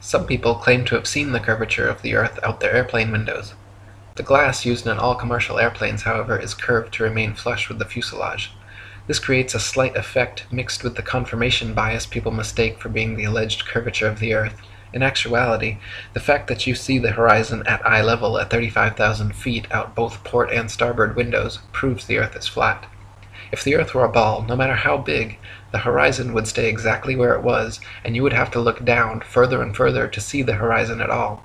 Some people claim to have seen the curvature of the Earth out their airplane windows. The glass used in all commercial airplanes, however, is curved to remain flush with the fuselage. This creates a slight effect mixed with the confirmation bias people mistake for being the alleged curvature of the Earth. In actuality, the fact that you see the horizon at eye level at 35,000 feet out both port and starboard windows proves the Earth is flat. If the Earth were a ball, no matter how big, the horizon would stay exactly where it was, and you would have to look down further and further to see the horizon at all.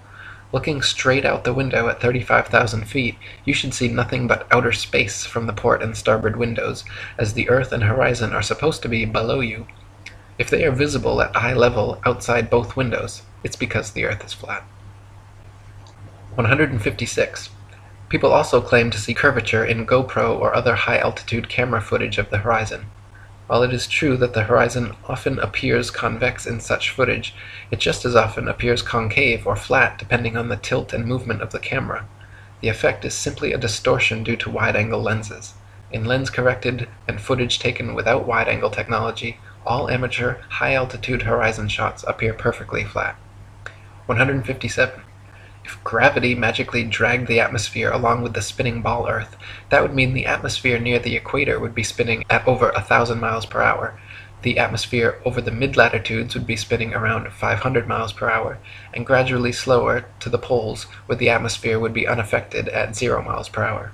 Looking straight out the window at 35,000 feet, you should see nothing but outer space from the port and starboard windows, as the earth and horizon are supposed to be below you. If they are visible at eye level outside both windows, it's because the earth is flat. 156. People also claim to see curvature in GoPro or other high-altitude camera footage of the horizon. While it is true that the horizon often appears convex in such footage, it just as often appears concave or flat depending on the tilt and movement of the camera. The effect is simply a distortion due to wide-angle lenses. In lens-corrected and footage taken without wide-angle technology, all amateur high-altitude horizon shots appear perfectly flat. 157. If gravity magically dragged the atmosphere along with the spinning ball Earth, that would mean the atmosphere near the equator would be spinning at over a thousand miles per hour, the atmosphere over the mid-latitudes would be spinning around 500 miles per hour, and gradually slower to the poles where the atmosphere would be unaffected at 0 miles per hour.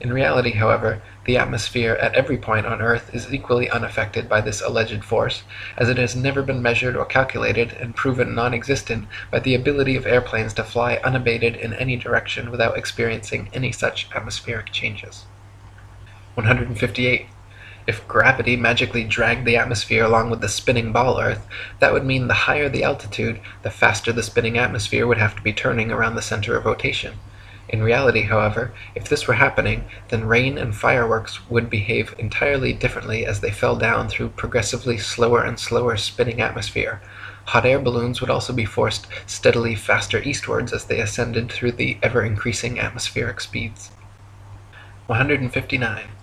In reality, however, the atmosphere at every point on Earth is equally unaffected by this alleged force, as it has never been measured or calculated and proven non-existent by the ability of airplanes to fly unabated in any direction without experiencing any such atmospheric changes. 158. If gravity magically dragged the atmosphere along with the spinning ball Earth, that would mean the higher the altitude, the faster the spinning atmosphere would have to be turning around the center of rotation. In reality, however, if this were happening, then rain and fireworks would behave entirely differently as they fell down through progressively slower and slower spinning atmosphere. Hot air balloons would also be forced steadily faster eastwards as they ascended through the ever-increasing atmospheric speeds. 159.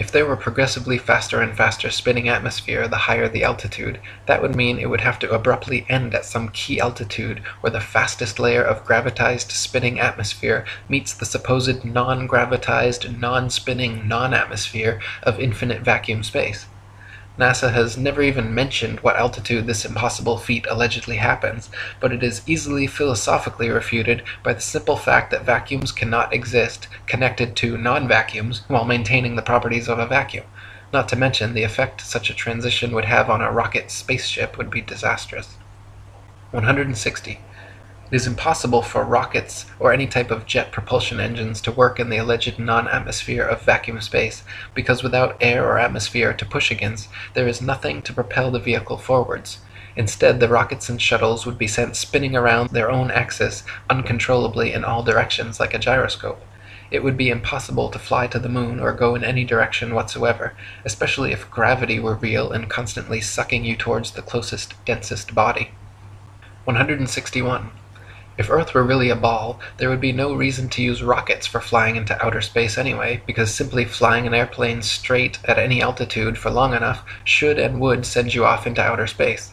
If there were progressively faster and faster spinning atmosphere the higher the altitude, that would mean it would have to abruptly end at some key altitude where the fastest layer of gravitized spinning atmosphere meets the supposed non-gravitized, non-spinning non-atmosphere of infinite vacuum space. NASA has never even mentioned what altitude this impossible feat allegedly happens, but it is easily philosophically refuted by the simple fact that vacuums cannot exist connected to non-vacuums while maintaining the properties of a vacuum. Not to mention, the effect such a transition would have on a rocket spaceship would be disastrous. 160. It is impossible for rockets or any type of jet propulsion engines to work in the alleged non-atmosphere of vacuum space, because without air or atmosphere to push against, there is nothing to propel the vehicle forwards. Instead, the rockets and shuttles would be sent spinning around their own axis uncontrollably in all directions like a gyroscope. It would be impossible to fly to the moon or go in any direction whatsoever, especially if gravity were real and constantly sucking you towards the closest, densest body. 161. If Earth were really a ball, there would be no reason to use rockets for flying into outer space anyway, because simply flying an airplane straight at any altitude for long enough should and would send you off into outer space.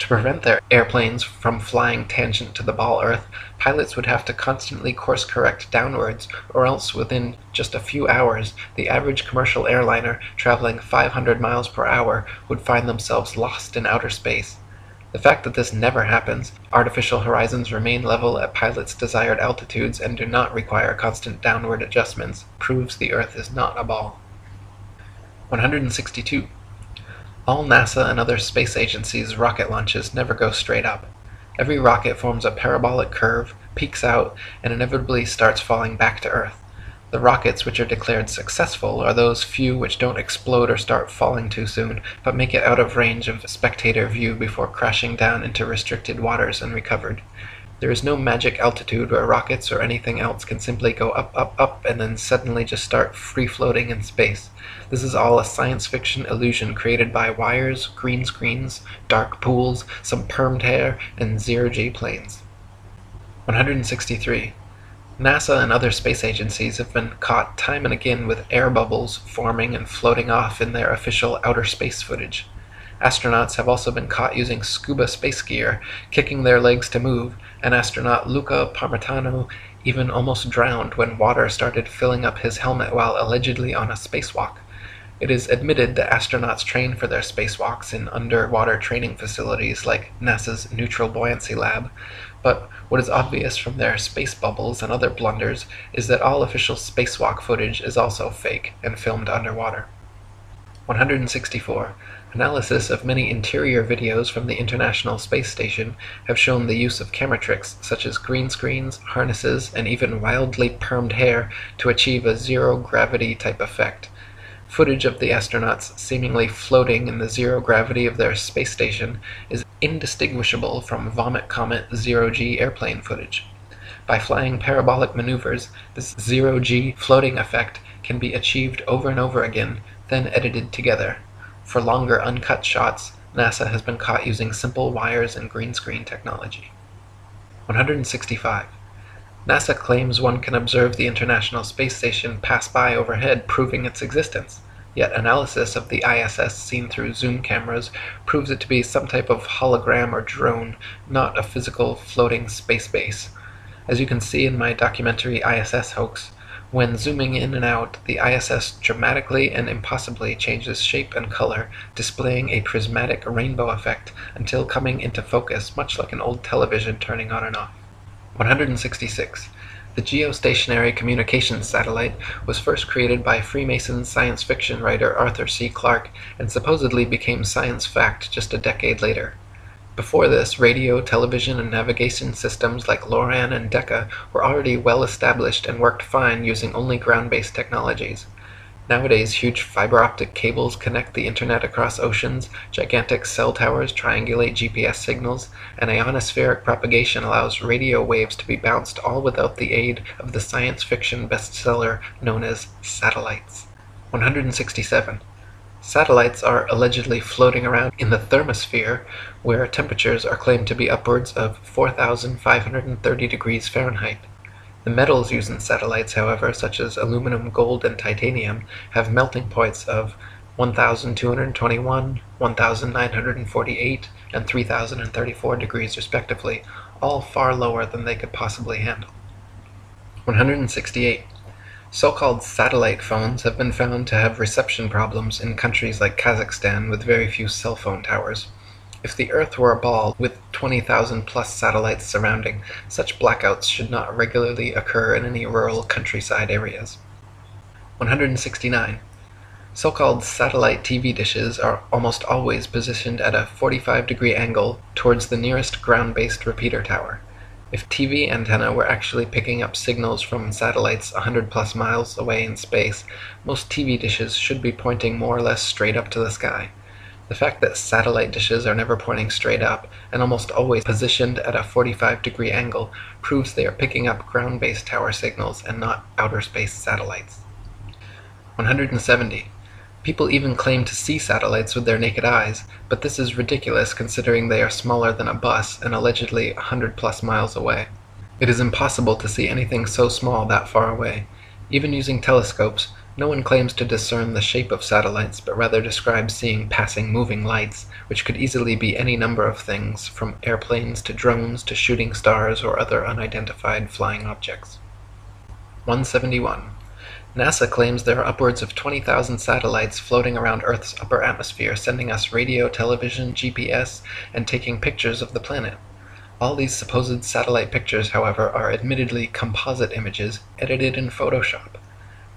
To prevent their airplanes from flying tangent to the ball Earth, pilots would have to constantly course correct downwards, or else within just a few hours the average commercial airliner traveling 500 miles per hour would find themselves lost in outer space. The fact that this never happens, artificial horizons remain level at pilots' desired altitudes and do not require constant downward adjustments, proves the Earth is not a ball. 162. All NASA and other space agencies' rocket launches never go straight up. Every rocket forms a parabolic curve, peaks out, and inevitably starts falling back to Earth. The rockets which are declared successful are those few which don't explode or start falling too soon, but make it out of range of spectator view before crashing down into restricted waters and recovered. There is no magic altitude where rockets or anything else can simply go up, up, up, and then suddenly just start free floating in space. This is all a science fiction illusion created by wires, green screens, dark pools, some permed hair, and zero G planes. 163. NASA and other space agencies have been caught time and again with air bubbles forming and floating off in their official outer space footage. Astronauts have also been caught using scuba space gear, kicking their legs to move, and astronaut Luca Parmitano even almost drowned when water started filling up his helmet while allegedly on a spacewalk. It is admitted that astronauts train for their spacewalks in underwater training facilities like NASA's Neutral Buoyancy Lab, but what is obvious from their space bubbles and other blunders is that all official spacewalk footage is also fake and filmed underwater. 164. Analysis of many interior videos from the International Space Station have shown the use of camera tricks such as green screens, harnesses, and even wildly permed hair to achieve a zero-gravity type effect. Footage of the astronauts seemingly floating in the zero gravity of their space station is indistinguishable from Vomit Comet zero-G airplane footage. By flying parabolic maneuvers, this zero-G floating effect can be achieved over and over again, then edited together. For longer uncut shots, NASA has been caught using simple wires and green screen technology. 165. NASA claims one can observe the International Space Station pass by overhead, proving its existence. Yet analysis of the ISS seen through zoom cameras proves it to be some type of hologram or drone, not a physical floating space base. As you can see in my documentary ISS Hoax, when zooming in and out, the ISS dramatically and impossibly changes shape and color, displaying a prismatic rainbow effect until coming into focus, much like an old television turning on and off. 166. The geostationary communications satellite was first created by Freemason science fiction writer Arthur C. Clarke and supposedly became science fact just a decade later. Before this, radio, television, and navigation systems like LORAN and Decca were already well established and worked fine using only ground-based technologies. Nowadays, huge fiber optic cables connect the internet across oceans, gigantic cell towers triangulate GPS signals, and ionospheric propagation allows radio waves to be bounced all without the aid of the science fiction bestseller known as satellites. 167. Satellites are allegedly floating around in the thermosphere, where temperatures are claimed to be upwards of 4,530 degrees Fahrenheit. The metals used in satellites, however, such as aluminum, gold, and titanium, have melting points of 1221, 1948, and 3034 degrees respectively, all far lower than they could possibly handle. 168. So-called satellite phones have been found to have reception problems in countries like Kazakhstan with very few cell phone towers. If the Earth were a ball with 20,000 plus satellites surrounding, such blackouts should not regularly occur in any rural countryside areas. 169. So-called satellite TV dishes are almost always positioned at a 45 degree angle towards the nearest ground-based repeater tower. If TV antenna were actually picking up signals from satellites 100 plus miles away in space, most TV dishes should be pointing more or less straight up to the sky. The fact that satellite dishes are never pointing straight up, and almost always positioned at a 45 degree angle, proves they are picking up ground-based tower signals and not outer space satellites. 170. People even claim to see satellites with their naked eyes, but this is ridiculous considering they are smaller than a bus and allegedly 100 plus miles away. It is impossible to see anything so small that far away. Even using telescopes, No one claims to discern the shape of satellites, but rather describes seeing passing moving lights, which could easily be any number of things, from airplanes to drones to shooting stars or other unidentified flying objects. 171. NASA claims there are upwards of 20,000 satellites floating around Earth's upper atmosphere, sending us radio, television, GPS, and taking pictures of the planet. All these supposed satellite pictures, however, are admittedly composite images edited in Photoshop.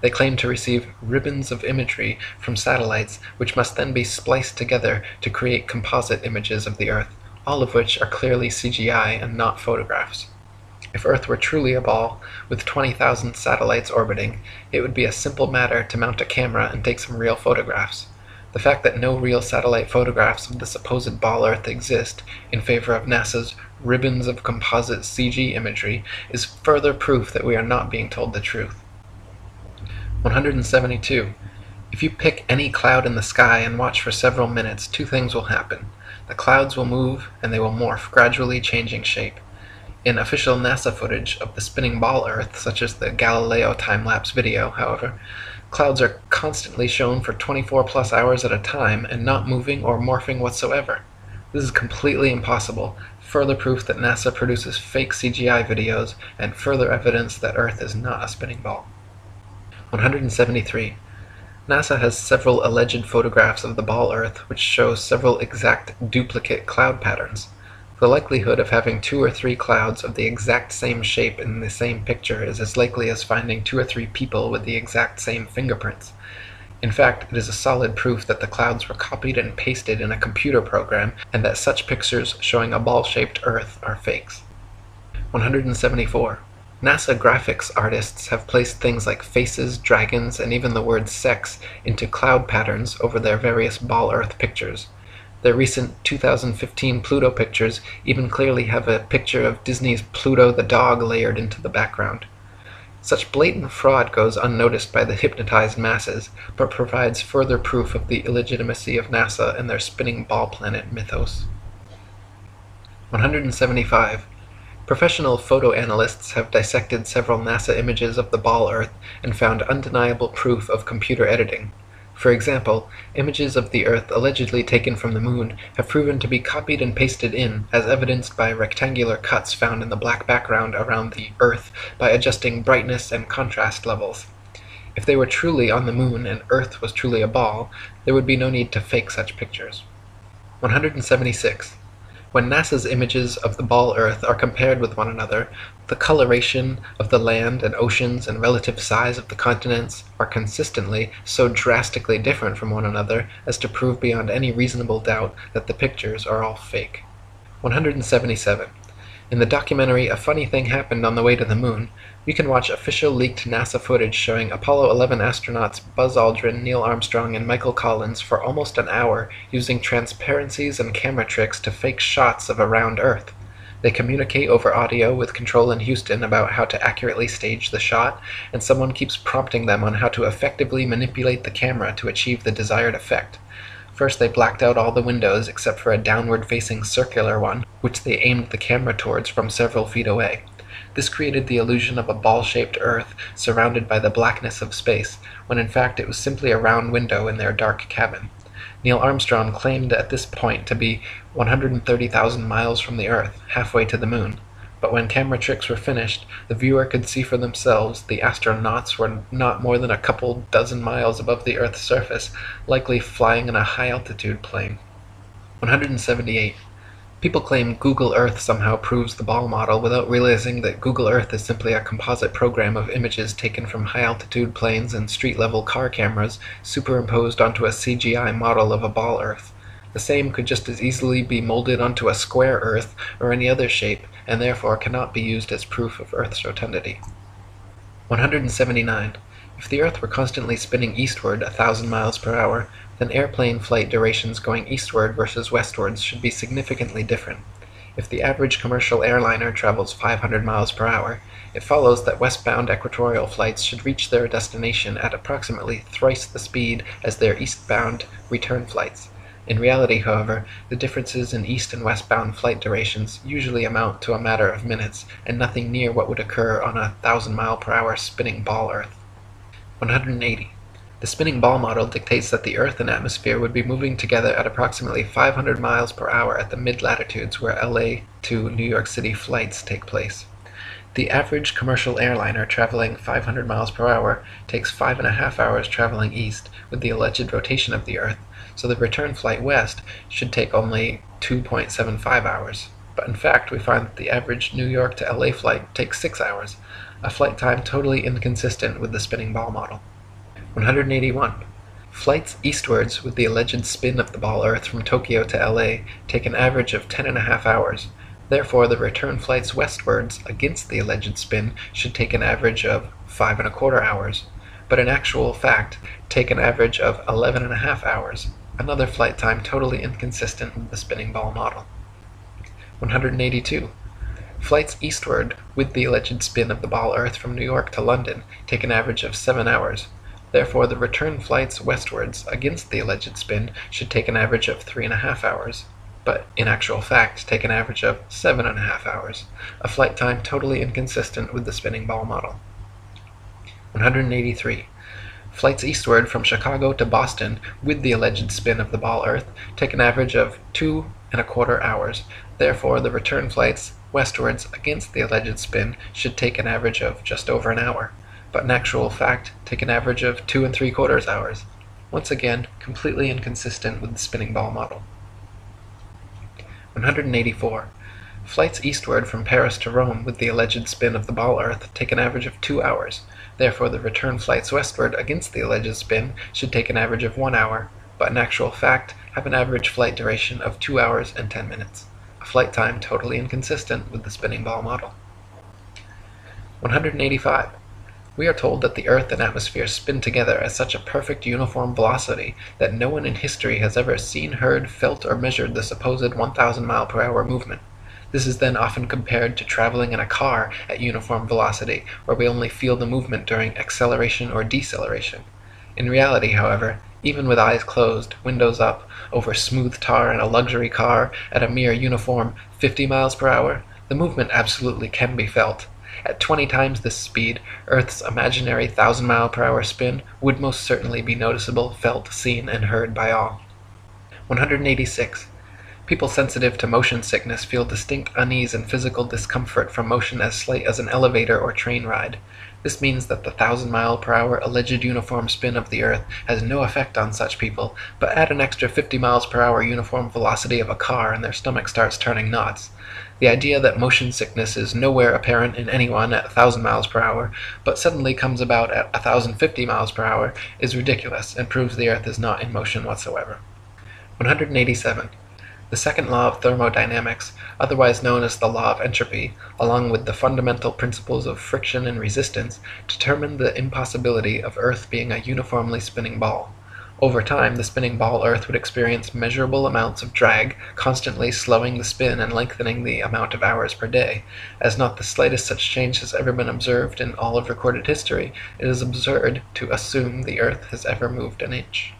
They claim to receive ribbons of imagery from satellites which must then be spliced together to create composite images of the Earth, all of which are clearly CGI and not photographs. If Earth were truly a ball, with 20,000 satellites orbiting, it would be a simple matter to mount a camera and take some real photographs. The fact that no real satellite photographs of the supposed ball Earth exist, in favor of NASA's ribbons of composite CG imagery, is further proof that we are not being told the truth. 172. If you pick any cloud in the sky and watch for several minutes, two things will happen. The clouds will move and they will morph, gradually changing shape. In official NASA footage of the spinning ball Earth, such as the Galileo time-lapse video, however, Clouds are constantly shown for 24 plus hours at a time and not moving or morphing whatsoever. This is completely impossible, further proof that NASA produces fake CGI videos, and further evidence that Earth is not a spinning ball. 173. NASA has several alleged photographs of the ball Earth which show several exact duplicate cloud patterns. The likelihood of having two or three clouds of the exact same shape in the same picture is as likely as finding two or three people with the exact same fingerprints. In fact, it is a solid proof that the clouds were copied and pasted in a computer program and that such pictures showing a ball-shaped Earth are fakes. 174. NASA graphics artists have placed things like faces, dragons, and even the word sex into cloud patterns over their various ball Earth pictures. Their recent 2015 Pluto pictures even clearly have a picture of Disney's Pluto the dog layered into the background. Such blatant fraud goes unnoticed by the hypnotized masses, but provides further proof of the illegitimacy of NASA and their spinning ball planet mythos. 175. Professional photo analysts have dissected several NASA images of the ball Earth and found undeniable proof of computer editing. For example, images of the Earth allegedly taken from the Moon have proven to be copied and pasted in, as evidenced by rectangular cuts found in the black background around the Earth by adjusting brightness and contrast levels. If they were truly on the Moon and Earth was truly a ball, there would be no need to fake such pictures. 176. When NASA's images of the ball Earth are compared with one another, the coloration of the land and oceans and relative size of the continents are consistently so drastically different from one another as to prove beyond any reasonable doubt that the pictures are all fake. 177. In the documentary A Funny Thing Happened on the Way to the Moon, we can watch official leaked NASA footage showing Apollo 11 astronauts Buzz Aldrin, Neil Armstrong, and Michael Collins for almost an hour using transparencies and camera tricks to fake shots of a round Earth. They communicate over audio with control in Houston about how to accurately stage the shot, and someone keeps prompting them on how to effectively manipulate the camera to achieve the desired effect. First they blacked out all the windows except for a downward-facing circular one, which they aimed the camera towards from several feet away. This created the illusion of a ball-shaped Earth surrounded by the blackness of space, when in fact it was simply a round window in their dark cabin. Neil Armstrong claimed at this point to be 130,000 miles from the Earth, halfway to the Moon but when camera tricks were finished, the viewer could see for themselves the astronauts were not more than a couple dozen miles above the Earth's surface, likely flying in a high-altitude plane. 178. People claim Google Earth somehow proves the ball model without realizing that Google Earth is simply a composite program of images taken from high-altitude planes and street-level car cameras superimposed onto a CGI model of a ball Earth. The same could just as easily be molded onto a square Earth or any other shape, and therefore cannot be used as proof of Earth's rotundity. 179. If the Earth were constantly spinning eastward a thousand miles per hour, then airplane flight durations going eastward versus westwards should be significantly different. If the average commercial airliner travels 500 miles per hour, it follows that westbound equatorial flights should reach their destination at approximately thrice the speed as their eastbound return flights. In reality, however, the differences in east and westbound flight durations usually amount to a matter of minutes, and nothing near what would occur on a thousand mile per hour spinning ball Earth. 180. The spinning ball model dictates that the Earth and atmosphere would be moving together at approximately 500 miles per hour at the mid-latitudes where LA to New York City flights take place. The average commercial airliner traveling 500 miles per hour takes five and a half hours traveling east with the alleged rotation of the Earth, so the return flight west should take only 2.75 hours. But in fact, we find that the average New York to LA flight takes six hours, a flight time totally inconsistent with the spinning ball model. 181. Flights eastwards with the alleged spin of the ball Earth from Tokyo to LA take an average of ten and a half hours. Therefore, the return flights westwards against the alleged spin should take an average of five and a quarter hours, but in actual fact take an average of eleven and a half hours, another flight time totally inconsistent with the spinning ball model. 182. Flights eastward with the alleged spin of the ball Earth from New York to London take an average of seven hours. Therefore, the return flights westwards against the alleged spin should take an average of three and a half hours, but in actual fact take an average of seven and a half hours, a flight time totally inconsistent with the spinning ball model. 183. Flights eastward from Chicago to Boston with the alleged spin of the ball Earth take an average of two and a quarter hours. Therefore, the return flights westwards against the alleged spin should take an average of just over an hour but in actual fact take an average of two and three quarters hours. Once again, completely inconsistent with the spinning ball model. 184. Flights eastward from Paris to Rome with the alleged spin of the ball Earth take an average of two hours. Therefore, the return flights westward against the alleged spin should take an average of one hour, but in actual fact have an average flight duration of two hours and ten minutes, a flight time totally inconsistent with the spinning ball model. 185. We are told that the earth and atmosphere spin together at such a perfect uniform velocity that no one in history has ever seen, heard, felt, or measured the supposed 1,000 mile per hour movement. This is then often compared to traveling in a car at uniform velocity, where we only feel the movement during acceleration or deceleration. In reality, however, even with eyes closed, windows up, over smooth tar in a luxury car at a mere uniform 50 miles per hour, the movement absolutely can be felt. At twenty times this speed, Earth's imaginary thousand mile per hour spin would most certainly be noticeable, felt, seen, and heard by all. 186. People sensitive to motion sickness feel distinct unease and physical discomfort from motion as slight as an elevator or train ride. This means that the thousand mile per hour alleged uniform spin of the Earth has no effect on such people, but add an extra 50 miles per hour uniform velocity of a car and their stomach starts turning knots. The idea that motion sickness is nowhere apparent in anyone at 1,000 miles per hour, but suddenly comes about at 1,050 miles per hour, is ridiculous and proves the Earth is not in motion whatsoever. 187. The second law of thermodynamics, otherwise known as the law of entropy, along with the fundamental principles of friction and resistance, determine the impossibility of Earth being a uniformly spinning ball. Over time, the spinning ball Earth would experience measurable amounts of drag, constantly slowing the spin and lengthening the amount of hours per day. As not the slightest such change has ever been observed in all of recorded history, it is absurd to assume the Earth has ever moved an inch.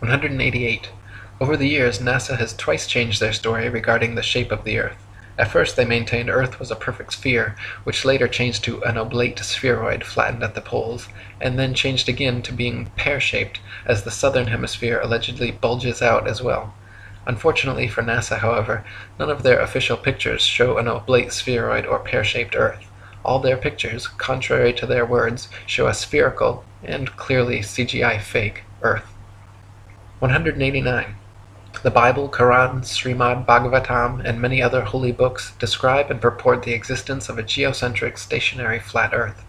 188. Over the years, NASA has twice changed their story regarding the shape of the Earth. At first they maintained Earth was a perfect sphere, which later changed to an oblate spheroid flattened at the poles, and then changed again to being pear-shaped, as the southern hemisphere allegedly bulges out as well. Unfortunately for NASA, however, none of their official pictures show an oblate spheroid or pear-shaped Earth. All their pictures, contrary to their words, show a spherical, and clearly CGI fake, Earth. 189. The Bible, Quran, Srimad Bhagavatam, and many other holy books describe and purport the existence of a geocentric stationary flat earth.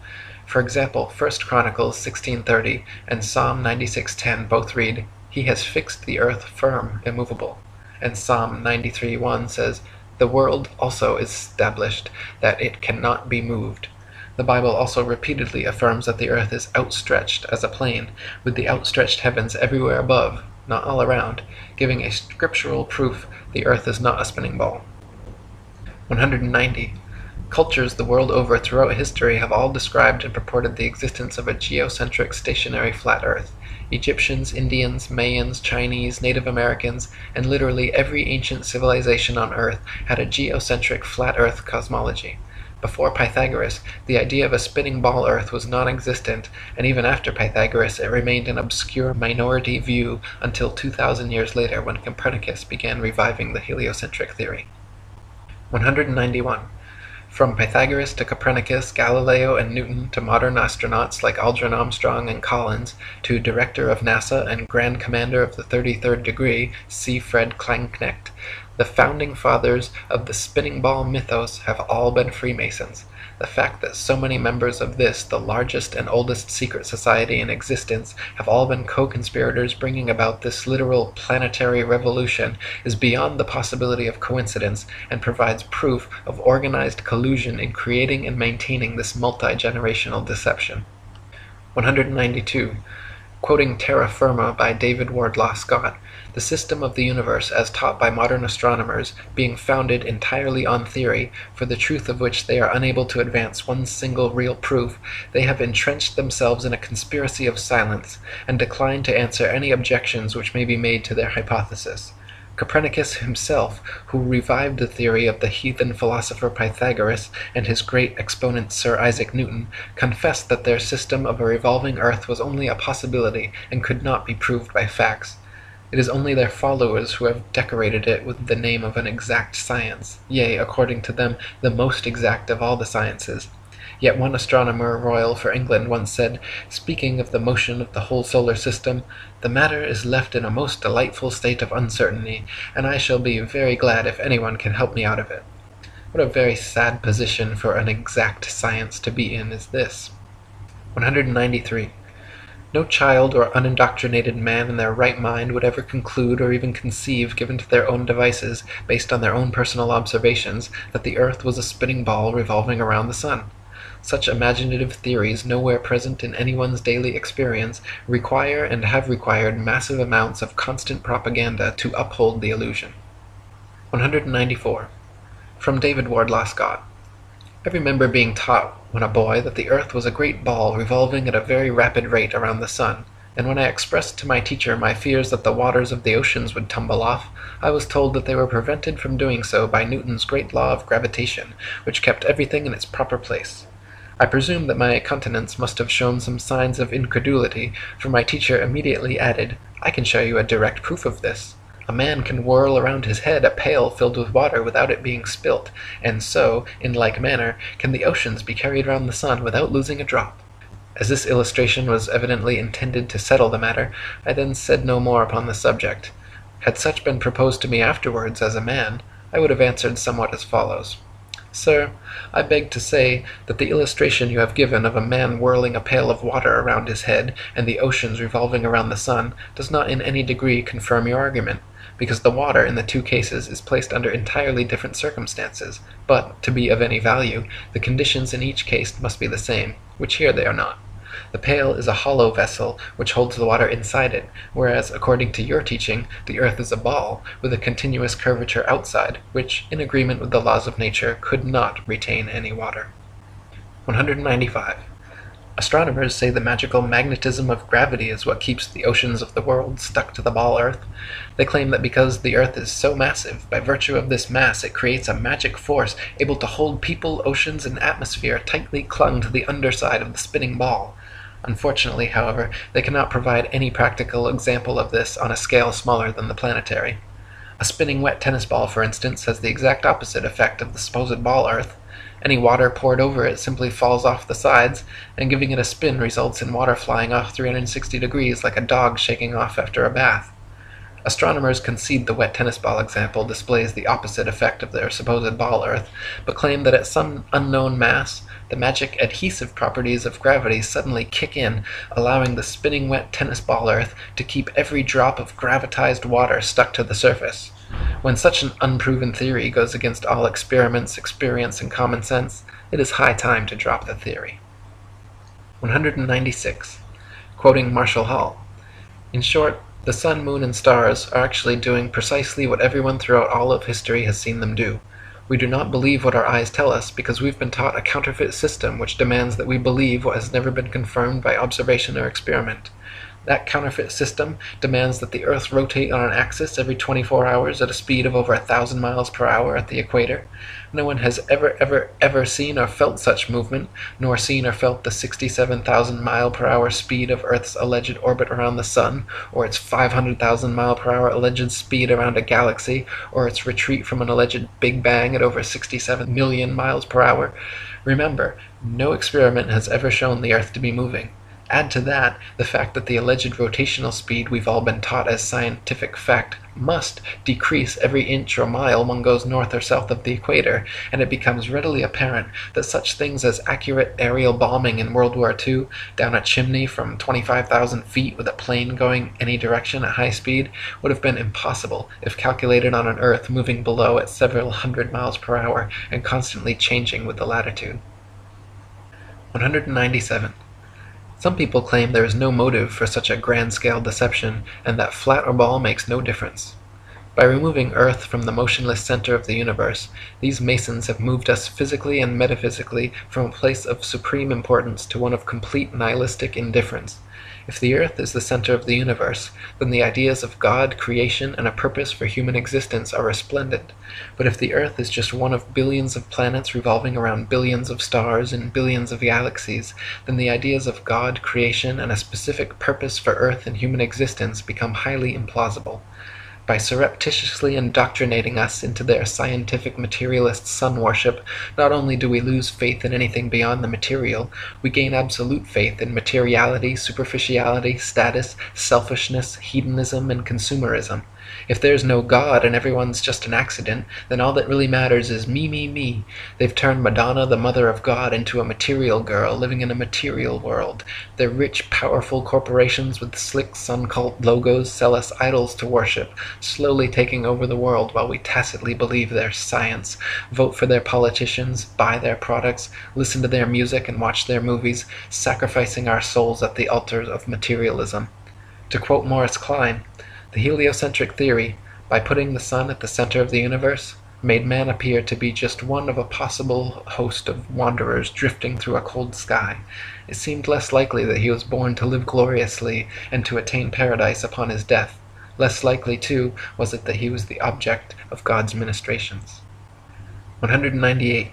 For example, 1 Chronicles 16:30 and Psalm 96:10 both read, "He has fixed the earth firm, immovable." And Psalm 93:1 says, "The world also is established that it cannot be moved." The Bible also repeatedly affirms that the earth is outstretched as a plane, with the outstretched heavens everywhere above, not all around, giving a scriptural proof the earth is not a spinning ball. 190. Cultures the world over throughout history have all described and purported the existence of a geocentric stationary flat earth. Egyptians, Indians, Mayans, Chinese, Native Americans, and literally every ancient civilization on earth had a geocentric flat earth cosmology. Before Pythagoras, the idea of a spinning ball earth was non-existent, and even after Pythagoras it remained an obscure minority view until 2,000 years later when Copernicus began reviving the heliocentric theory. 191. From Pythagoras to Copernicus, Galileo and Newton to modern astronauts like Aldrin Armstrong and Collins, to Director of NASA and Grand Commander of the 33rd Degree, C. Fred Kleineknecht, the founding fathers of the spinning ball mythos have all been Freemasons. The fact that so many members of this, the largest and oldest secret society in existence, have all been co-conspirators bringing about this literal planetary revolution is beyond the possibility of coincidence and provides proof of organized collusion in creating and maintaining this multi-generational deception. 192. Quoting Terra Firma by David Wardlaw Scott, the system of the universe as taught by modern astronomers being founded entirely on theory, for the truth of which they are unable to advance one single real proof, they have entrenched themselves in a conspiracy of silence, and decline to answer any objections which may be made to their hypothesis. Copernicus himself, who revived the theory of the heathen philosopher Pythagoras and his great exponent Sir Isaac Newton, confessed that their system of a revolving earth was only a possibility and could not be proved by facts. It is only their followers who have decorated it with the name of an exact science, yea, according to them, the most exact of all the sciences. Yet one astronomer royal for England once said, speaking of the motion of the whole solar system, "The matter is left in a most delightful state of uncertainty, and I shall be very glad if anyone can help me out of it." What a very sad position for an exact science to be in is this. 193. No child or unindoctrinated man in their right mind would ever conclude or even conceive, given to their own devices, based on their own personal observations, that the earth was a spinning ball revolving around the sun. Such imaginative theories, nowhere present in anyone's daily experience, require and have required massive amounts of constant propaganda to uphold the illusion. 194. From David Wardlaw Scott. I remember being taught when a boy that the earth was a great ball revolving at a very rapid rate around the sun, and when I expressed to my teacher my fears that the waters of the oceans would tumble off, I was told that they were prevented from doing so by Newton's great law of gravitation, which kept everything in its proper place. I presume that my countenance must have shown some signs of incredulity, for my teacher immediately added, I can show you a direct proof of this. A man can whirl around his head a pail filled with water without it being spilt, and so, in like manner, can the oceans be carried round the sun without losing a drop. As this illustration was evidently intended to settle the matter, I then said no more upon the subject. Had such been proposed to me afterwards as a man, I would have answered somewhat as follows. Sir, I beg to say that the illustration you have given of a man whirling a pail of water around his head and the oceans revolving around the sun does not in any degree confirm your argument, because the water in the two cases is placed under entirely different circumstances, but, to be of any value, the conditions in each case must be the same, which here they are not. The pail is a hollow vessel which holds the water inside it, whereas, according to your teaching, the earth is a ball, with a continuous curvature outside, which, in agreement with the laws of nature, could not retain any water. 195. Astronomers say the magical magnetism of gravity is what keeps the oceans of the world stuck to the ball earth. They claim that because the earth is so massive, by virtue of this mass it creates a magic force able to hold people, oceans, and atmosphere tightly clung to the underside of the spinning ball. Unfortunately, however, they cannot provide any practical example of this on a scale smaller than the planetary. A spinning wet tennis ball, for instance, has the exact opposite effect of the supposed ball earth. Any water poured over it simply falls off the sides, and giving it a spin results in water flying off 360 degrees like a dog shaking off after a bath. Astronomers concede the wet tennis ball example displays the opposite effect of their supposed ball earth, but claim that at some unknown mass, the magic adhesive properties of gravity suddenly kick in, allowing the spinning wet tennis ball earth to keep every drop of gravitized water stuck to the surface. When such an unproven theory goes against all experiments, experience, and common sense, it is high time to drop the theory. 196. Quoting Marshall Hall. In short, the sun, moon, and stars are actually doing precisely what everyone throughout all of history has seen them do. We do not believe what our eyes tell us because we've been taught a counterfeit system which demands that we believe what has never been confirmed by observation or experiment. That counterfeit system demands that the Earth rotate on an axis every 24 hours at a speed of over a thousand miles per hour at the equator. No one has ever, ever, ever seen or felt such movement, nor seen or felt the 67,000 mile per hour speed of Earth's alleged orbit around the Sun, or its 500,000 mile per hour alleged speed around a galaxy, or its retreat from an alleged Big Bang at over 67 million miles per hour. Remember, no experiment has ever shown the Earth to be moving. Add to that the fact that the alleged rotational speed we've all been taught as scientific fact must decrease every inch or mile one goes north or south of the equator, and it becomes readily apparent that such things as accurate aerial bombing in World War II down a chimney from 25,000 feet with a plane going any direction at high speed would have been impossible if calculated on an Earth moving below at several hundred miles per hour and constantly changing with the latitude. 197. Some people claim there is no motive for such a grand-scale deception, and that flat or ball makes no difference. By removing Earth from the motionless center of the universe, these Masons have moved us physically and metaphysically from a place of supreme importance to one of complete nihilistic indifference. If the earth is the center of the universe, then the ideas of God, creation, and a purpose for human existence are resplendent. But if the earth is just one of billions of planets revolving around billions of stars in billions of galaxies, then the ideas of God, creation, and a specific purpose for earth and human existence become highly implausible. By surreptitiously indoctrinating us into their scientific materialist sun worship, not only do we lose faith in anything beyond the material, we gain absolute faith in materiality, superficiality, status, selfishness, hedonism, and consumerism. If there's no God and everyone's just an accident, then all that really matters is me, me, me. They've turned Madonna, the mother of God, into a material girl living in a material world. Their rich, powerful corporations with slick sun cult logos sell us idols to worship, slowly taking over the world while we tacitly believe their science, vote for their politicians, buy their products, listen to their music, and watch their movies, sacrificing our souls at the altar of materialism. To quote Morris Kline, the heliocentric theory, by putting the sun at the center of the universe, made man appear to be just one of a possible host of wanderers drifting through a cold sky. It seemed less likely that he was born to live gloriously and to attain paradise upon his death. Less likely, too, was it that he was the object of God's ministrations. 198.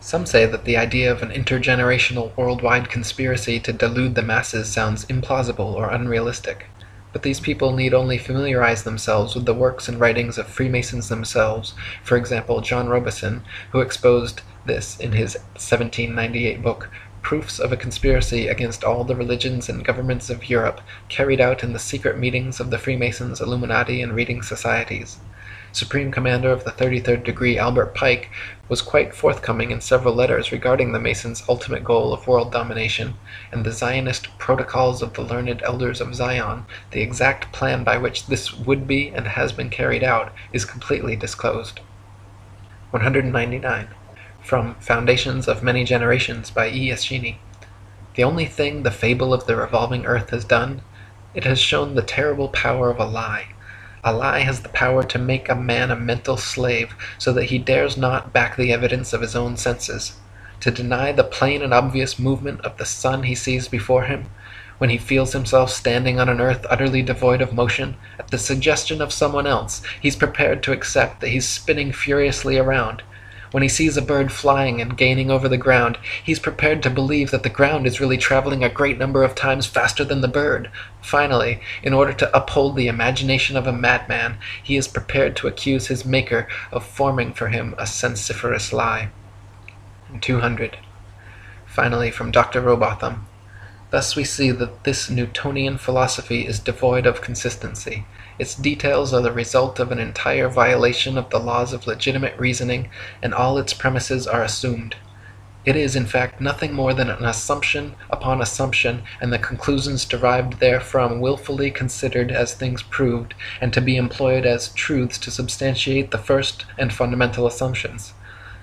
Some say that the idea of an intergenerational worldwide conspiracy to delude the masses sounds implausible or unrealistic. But these people need only familiarize themselves with the works and writings of Freemasons themselves, for example John Robison, who exposed this in his 1798 book, Proofs of a Conspiracy against all the Religions and Governments of Europe, carried out in the secret meetings of the Freemasons, Illuminati, and Reading Societies. Supreme Commander of the 33rd Degree Albert Pike was quite forthcoming in several letters regarding the Masons' ultimate goal of world domination, and the Zionist Protocols of the Learned Elders of Zion, the exact plan by which this would be and has been carried out, is completely disclosed. 199. From Foundations of Many Generations by E. Eschini. The only thing the fable of the revolving earth has done, it has shown the terrible power of a lie. A lie has the power to make a man a mental slave, so that he dares not back the evidence of his own senses. To deny the plain and obvious movement of the sun he sees before him, when he feels himself standing on an earth utterly devoid of motion, at the suggestion of someone else, he's prepared to accept that he's spinning furiously around. When he sees a bird flying and gaining over the ground, he's prepared to believe that the ground is really traveling a great number of times faster than the bird. Finally, in order to uphold the imagination of a madman, he is prepared to accuse his Maker of forming for him a sensiferous lie. 200. Finally, from Dr. Rowbotham. Thus we see that this Newtonian philosophy is devoid of consistency. Its details are the result of an entire violation of the laws of legitimate reasoning, and all its premises are assumed. It is, in fact, nothing more than an assumption upon assumption, and the conclusions derived therefrom wilfully considered as things proved, and to be employed as truths to substantiate the first and fundamental assumptions.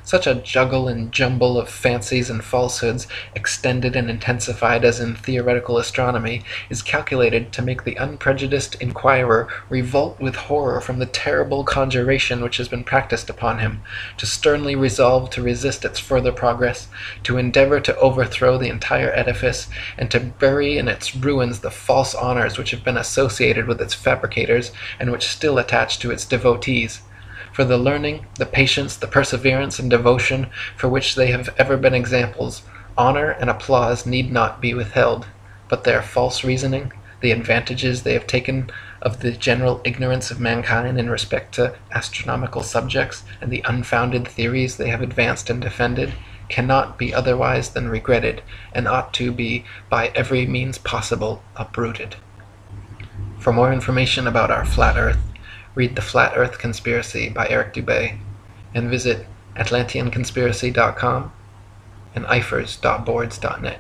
Such a juggle and jumble of fancies and falsehoods, extended and intensified as in theoretical astronomy, is calculated to make the unprejudiced inquirer revolt with horror from the terrible conjuration which has been practised upon him, to sternly resolve to resist its further progress, to endeavour to overthrow the entire edifice, and to bury in its ruins the false honours which have been associated with its fabricators, and which still attach to its devotees. For the learning, the patience, the perseverance, and devotion for which they have ever been examples, honour and applause need not be withheld; but their false reasoning, the advantages they have taken of the general ignorance of mankind in respect to astronomical subjects, and the unfounded theories they have advanced and defended, cannot be otherwise than regretted, and ought to be by every means possible uprooted. For more information about our flat earth, read The Flat Earth Conspiracy by Eric Dubay, and visit atlanteanconspiracy.com and ifers.boards.net.